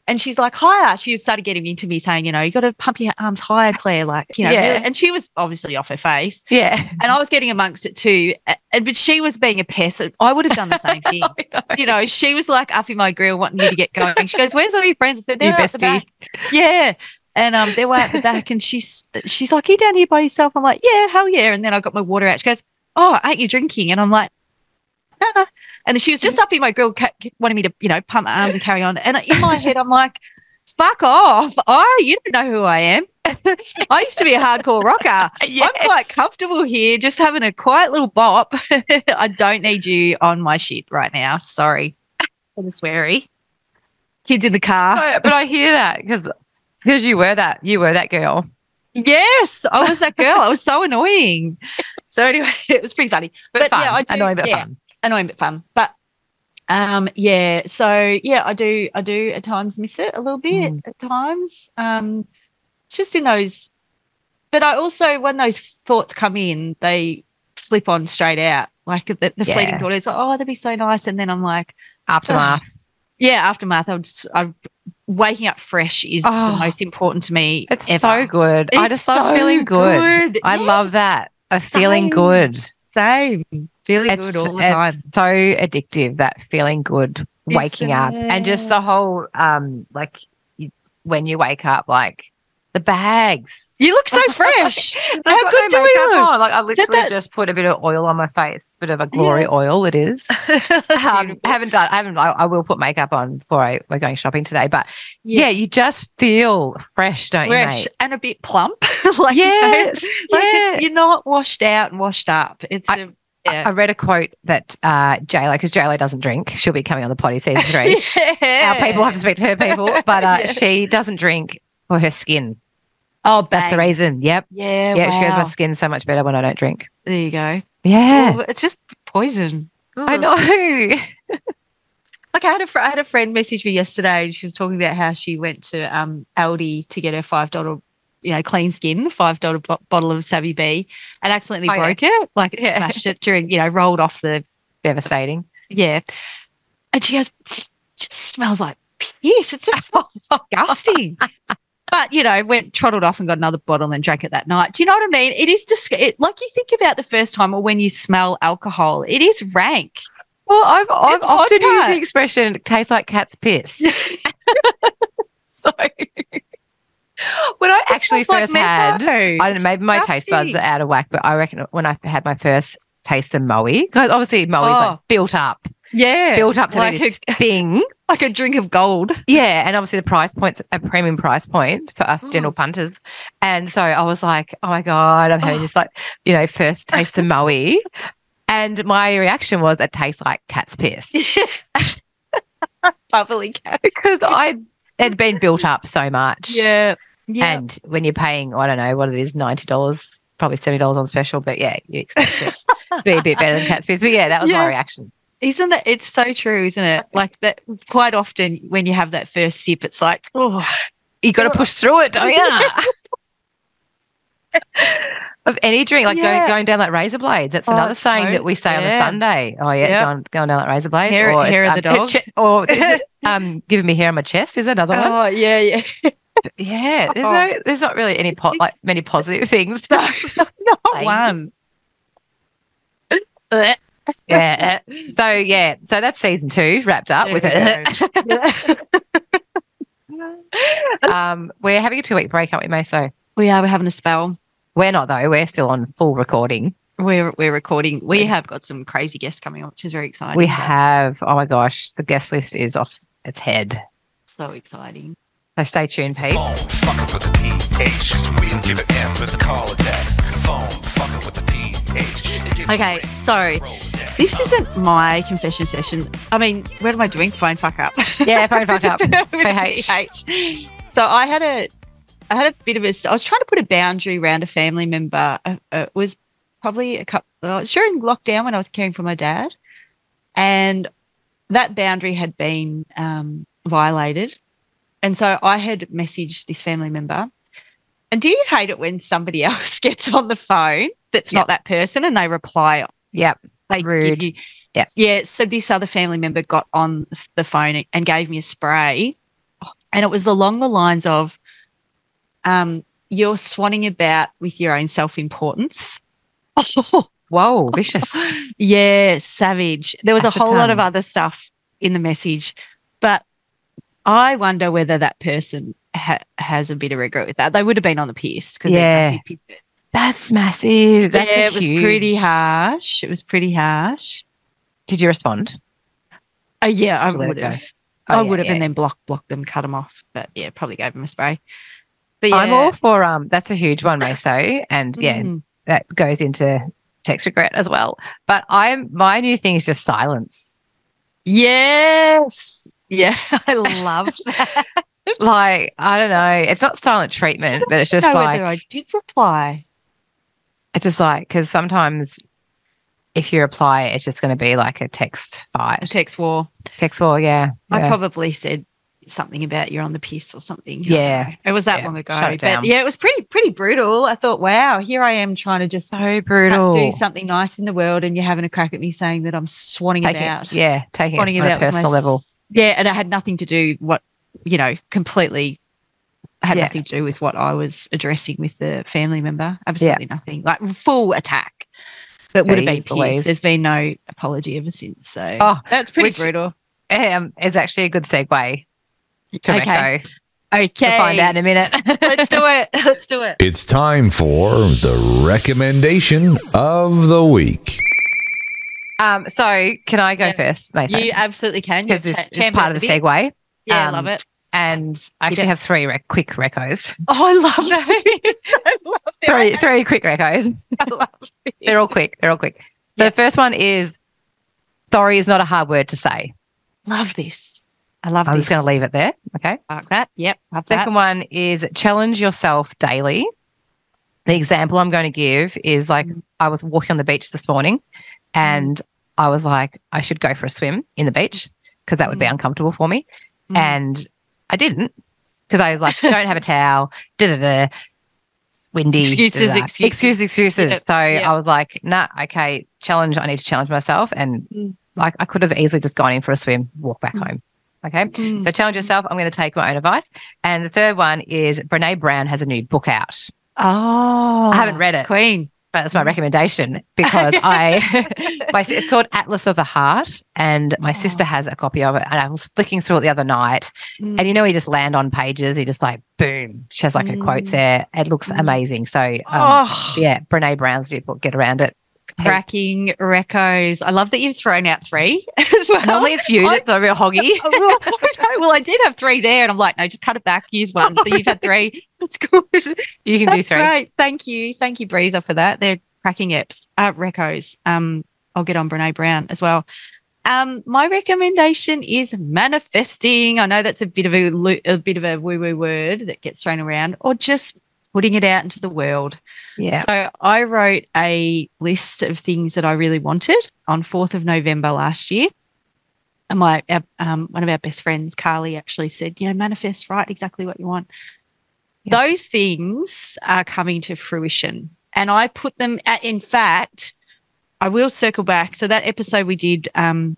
And she's like, higher. She started getting into me saying, you know, you got to pump your arms higher, Claire. Like, you know, Yeah. and she was obviously off her face. Yeah. And I was getting amongst it too. And but she was being a pest. I would have done the same thing. you know, she was like upping my grill, wanting me to get going. She goes, "Where's all your friends?" I said, "They're at the bestie. back." Yeah, and um, they were at the back, and she's she's like, "You down here by yourself?" I'm like, "Yeah, hell yeah!" And then I got my water out. She goes, "Oh, aren't you drinking?" And I'm like, "No, no." And she was just upping my grill, ca- wanting me to, you know, pump my arms and carry on. And in my head, I'm like, "Fuck off! Oh, you don't know who I am." I used to be a hardcore rocker. I'm quite comfortable here, just having a quiet little bop. I don't need you on my shit right now. Sorry. I'm sweary. Kids in the car. No, but I hear that because because you were that you were that girl. Yes, I was that girl. I was so annoying. So anyway, it was pretty funny. But, But fun. yeah, I do- annoying but yeah. fun. Annoying but fun. But um yeah, so yeah, I do I do at times miss it a little bit Mm. at times. Um just in those but I also when those thoughts come in, they flip on straight out. Like the, the fleeting thought is like, oh, that'd be so nice. And then I'm like, Aftermath. yeah, aftermath. I would, s- I waking up fresh is Oh. the most important to me. It's ever. so good. I just love so feeling good. good. I love that. Of feeling Same. good. Same, feeling It's, good all the it's time. so addictive that feeling good waking up. And just the whole um like you, when you wake up like the bags You look so fresh. How good do we look? on. Like I literally just put a bit of oil on my face, bit of a glory oil. It is. Um, I haven't done. I haven't. I, I will put makeup on before I we're going shopping today. But yeah, you just feel fresh, don't fresh you, mate? and a bit plump. like you know, like yeah. it's you're not washed out and washed up. It's I- a, yeah. I read a quote that uh, JLo, because JLo doesn't drink, she'll be coming on the potty season three. Our people have to speak to her people, but uh, Yeah. she doesn't drink for her skin. Oh, That's the reason. Yep. Yeah, Yeah, she goes, my wow. skin's so much better when I don't drink. There you go. Yeah. Oh, it's just poison. I know. Like I had a fr- I had a friend message me yesterday, and she was talking about how she went to um Aldi to get her five dollar, you know, clean skin five dollar bo- bottle of Savvy B, and accidentally Oh, yeah. broke it, like it Yeah. smashed it during, you know, rolled off the Devastating. yeah, and she goes, "It just smells like piss. It just smells disgusting. But you know, went trotted off and got another bottle and drank it that night. Do you know what I mean? It is just it, like you think about the first time or when you smell alcohol, it is rank. Well, I've, I've It's often used the expression tastes like cat's piss. so when I actually smells like first had. I don't know, maybe my taste buds are out of whack, but I reckon when I had my first taste of Moe, because obviously Moe's Oh. like built up, Yeah, built up to like this a, thing. like a drink of gold. Yeah, and obviously the price point's a premium price point for us general Mm. punters. And so I was like, oh my God, I'm having this like, you know, first taste of Moe. And my reaction was it tastes like cat's piss. Bubbly cat. because I had been built up so much. Yeah, yeah. And when you're paying, I don't know what it is, ninety dollars, probably seventy dollars on special, but yeah, you expect it to be a bit better than cat's piss. But yeah, that was my reaction. Isn't that? It's so true, isn't it? Like that. Quite often, when you have that first sip, it's like, oh, You got to push through it, don't you? of any drink, like Yeah. going going down that razor blade. That's Oh, another saying right. that we say on a Sunday. Oh yeah, Yeah. going, going down that razor blade. Hair- or hair of um, the dog. che- or it, um, giving me hair on my chest is another one. oh yeah, yeah. Yeah, there's Oh. no, there's not really any po- like many positive things. But Not one. Yeah. So yeah, so that's season two wrapped up There with it. go. Um, we're having a two week break, aren't we, Maso? We are. We're having a spell. We're not though. We're still on full recording. We're we're recording. We have got some crazy guests coming on, which is very exciting. We but have. Oh my gosh, the guest list is off its head. so exciting. So stay tuned, Pete. Phone fucking with the PH. Just we don't give an F for the call or text. Phone fucking with the PH. Give Okay, so This isn't my confession session. I mean, what am I doing? Phone fuck up. Yeah, phone fuck up. PH. So I had a, I had a bit of a. I was trying to put a boundary around a family member. Uh, uh, it was probably a couple. Uh, it was during lockdown when I was caring for my dad, and that boundary had been um, violated, and so I had messaged this family member. And do you hate it when somebody else gets on the phone that's Yep. not that person and they reply Yep. they Rude. give you Yeah. yeah so this other family member got on the phone and gave me a spray and it was along the lines of um you're swanning about with your own self-importance Whoa, vicious. yeah savage there was a whole lot of other stuff in the message but i wonder whether that person ha- has a bit of regret with that they would have been on the piss because Yeah. That's massive. That's yeah it was pretty harsh it was pretty harsh Did you respond? oh yeah i To let it would have Oh, I yeah, would have, yeah. and then block block them, cut them off. But yeah, probably gave them a spray. But yeah, I'm all for um. That's a huge one, Maso, and yeah, Mm. that goes into text regret as well. But I'm my new thing is just silence. yes, yeah, I love that. Like I don't know, it's not silent treatment, but it's just like I did reply. it's just like because sometimes if you reply, it's just going to be like a text fight, A text war. text war. Yeah, I probably said something about you're on the piss or something. Yeah. it was that Yeah. long ago. It down. But yeah, it was pretty pretty brutal. I thought, wow, here I am trying to just so brutal. do something nice in the world, and you're having a crack at me saying that I'm swanning Taking, about. yeah, taking Swanning it on a about my personal level. Yeah, and it had nothing to do what you know completely had Yeah. nothing to do with what I was addressing with the family member. Absolutely nothing. Like full attack. That would have been Jeez Louise. There's been no apology ever since. So Oh, that's pretty which- brutal. Um, it's actually a good segue to Okay. Echo. Okay. We'll find out in a minute. Let's do it. Let's do it. It's time for the recommendation of the week. Um, so can I go Yeah. first, Mason? You absolutely can. You're Because this cha- is part of the bit. segue. Yeah, Um, love it. And I actually have three rec- quick recos. Oh, I love those. I love. Three, three quick recos. I love it. They're all quick. They're all quick. So Yeah. the first one is sorry is not a hard word to say. Love this. I love I'm this. just going to leave it there. Okay. Like that. Yep. Love that. Second one is challenge yourself daily. The example I'm going to give is like Mm. I was walking on the beach this morning and I was like, I should go for a swim in the beach because that would be Mm. uncomfortable for me. Mm. And I didn't because I was like, don't have a towel, da da da, windy. Excuses, da-da-da. excuses. excuses, excuses. Yep, So. I was like, nah, okay, challenge. I need to challenge myself. And Mm. like, I could have easily just gone in for a swim, walk back Mm. home. Okay. Mm. So challenge yourself. I'm going to take my own advice. And the third one is Brene Brown has a new book out, Oh, I haven't read it. Queen. But it's my recommendation because I, my, it's called Atlas of the Heart, and my Oh. sister has a copy of it. And I was flicking through it the other night, Mm. and you know, you just land on pages, you just like boom, she has like her quotes Mm. there. It looks Mm. amazing. So, um, oh, yeah, Brene Brown's new book. Get around it. Cracking recos. I love that you've thrown out three as well. Normally it's you that's a real hoggy. Well, I know. well, I did have three there, and I'm like, no, just cut it back. Use one. So you've had three. That's good. You can do three. great. Thank you. Thank you, Breeza, for that. They're cracking apps. Uh, recos. Um, I'll get on Brene Brown as well. Um, my recommendation is manifesting. I know that's a bit of a a bit of a woo woo word that gets thrown around, or just putting it out into the world. Yeah. So I wrote a list of things that I really wanted on 4th of November last year. And my um, one of our best friends, Carly, actually said, you know, manifest, write exactly what you want. Yeah. Those things are coming to fruition. And I put them at, in fact, I will circle back. So that episode we did um,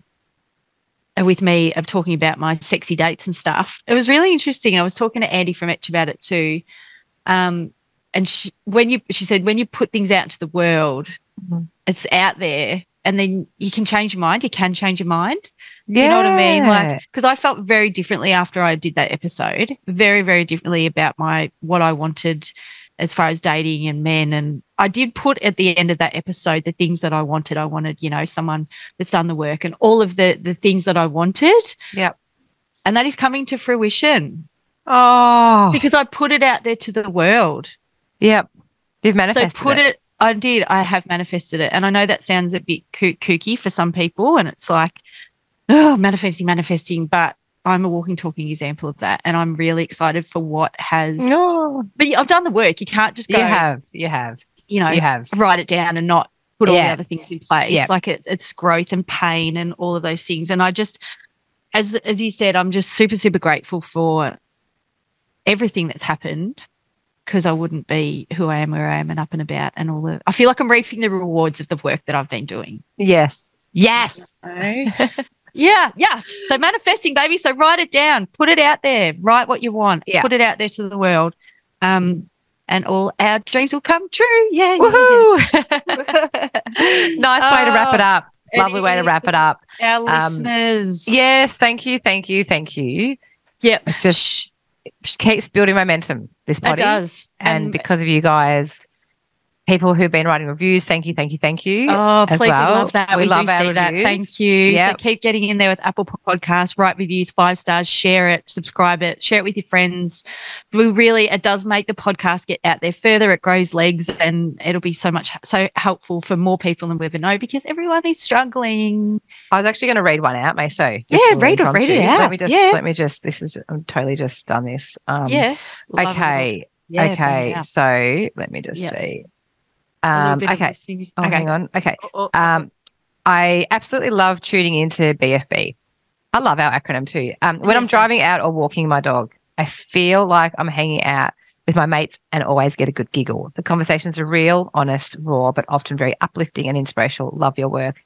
with me of talking about my sexy dates and stuff, it was really interesting. I was talking to Andy from Etch about it too. Um, and she, when you, she said, when you put things out to the world, Mhm. it's out there and then you can change your mind. You can change your mind. Do you know what I mean? Like, because I felt very differently after I did that episode, very, very differently about my what I wanted as far as dating and men. And I did put at the end of that episode the things that I wanted. I wanted, you know, someone that's done the work and all of the the things that I wanted. Yep. And that is coming to fruition Oh, because I put it out there to the world. yep. You've manifested so put it. I did. I have manifested it, and I know that sounds a bit kooky for some people, and it's like, oh, manifesting, manifesting. But I'm a walking, talking example of that, and I'm really excited for what has. No, But I've done the work. You can't just go, you have, you have, you know, you have. write it down and not put all the other things in place. Yeah. Like it, it's growth and pain and all of those things. And I just, as as you said, I'm just super super grateful for everything that's happened because I wouldn't be who I am, where I am, and up and about, and all the. I feel like I'm reaping the rewards of the work that I've been doing. Yes, yes. yeah, yes. So manifesting, baby. So write it down, put it out there, write what you want, Yeah. put it out there to the world, um, and all our dreams will come true. Yeah, yeah, Woohoo! yeah. nice way to wrap it up. it Lovely way to wrap it up. Our Um, listeners. Yes, thank you, thank you, thank you. Yep. It's just keeps building momentum. This It body, does. and because of you guys, people who've been writing reviews, thank you, thank you, thank you. Oh, please, well. we love that. We We, love our see that. reviews. Thank you. Yep. So keep getting in there with Apple Podcasts, write reviews, five stars, share it, subscribe it, share it with your friends. We really, it does make the podcast get out there further. It grows legs and it'll be so much, so helpful for more people than we ever know because everyone is struggling. I was actually going to read one out, Maso Yeah, read it- read it Let me just, Yeah. let me just. This is I'm totally just done this. Um, yeah. Love it. Okay. Yeah, okay. So let me just Yep. see. Um, okay. Oh, hang on. Okay. Oh, oh, Um, I absolutely love tuning into BFB. I love our acronym too. Um, when I'm driving out or walking my dog, I feel like I'm hanging out with my mates and always get a good giggle. The conversations are real, honest, raw, but often very uplifting and inspirational. Love your work.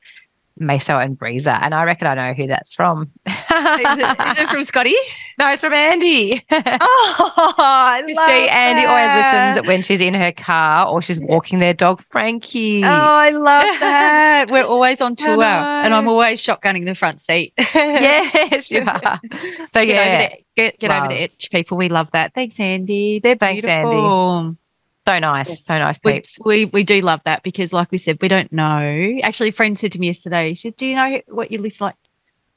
Maso and Breeza. And I reckon I know who that's from. is, it, is it from Scotty? no, it's from Andy. Oh, I love she, Andy, always listens when she's in her car or she's walking their dog, Frankie. Oh, I love that. We're always on tour, and I'm always shotgunning the front seat. yes, you are. So, Get yeah. over to, get, get over to Love. Etch, people. We love that. Thanks, Andy. They're Thanks, Andy. So nice. So nice, We, peeps. we we do love that because, like we said, we don't know. Actually, a friend said to me yesterday, she said, "Do you know what your list like?"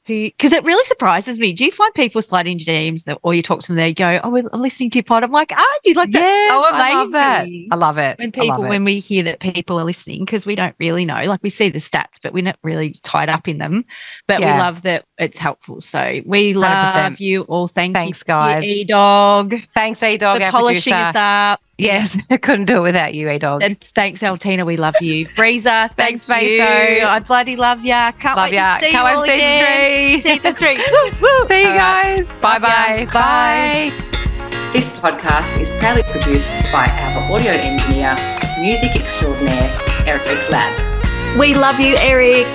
Who? Because it really surprises me. Do you find people slide into DMs that, or you talk to them, they go, "Oh, we're- listening to your pod." I'm like, "Are you like that's Yes, so amazing?" I love that. I love it. when people it. when we hear that people are listening because we don't really know like we see the stats but we're not really tied up in them but Yeah. we love that it's helpful so we love 100%. you all thank Thanks, you guys. e-dog Thanks, E Dog, for polishing producer. us up Yes, I couldn't do it without you, A Dog. and thanks Altina we love you Breeza Thanks, thanks you Maso. I bloody love ya can't Love wait ya. to see Can't you wait all for season again. three. season three Woo, woo. See you All right. guys. Bye bye. Bye. Bye. This podcast is proudly produced by our audio engineer, music extraordinaire, Eric Ladd. we love you Eric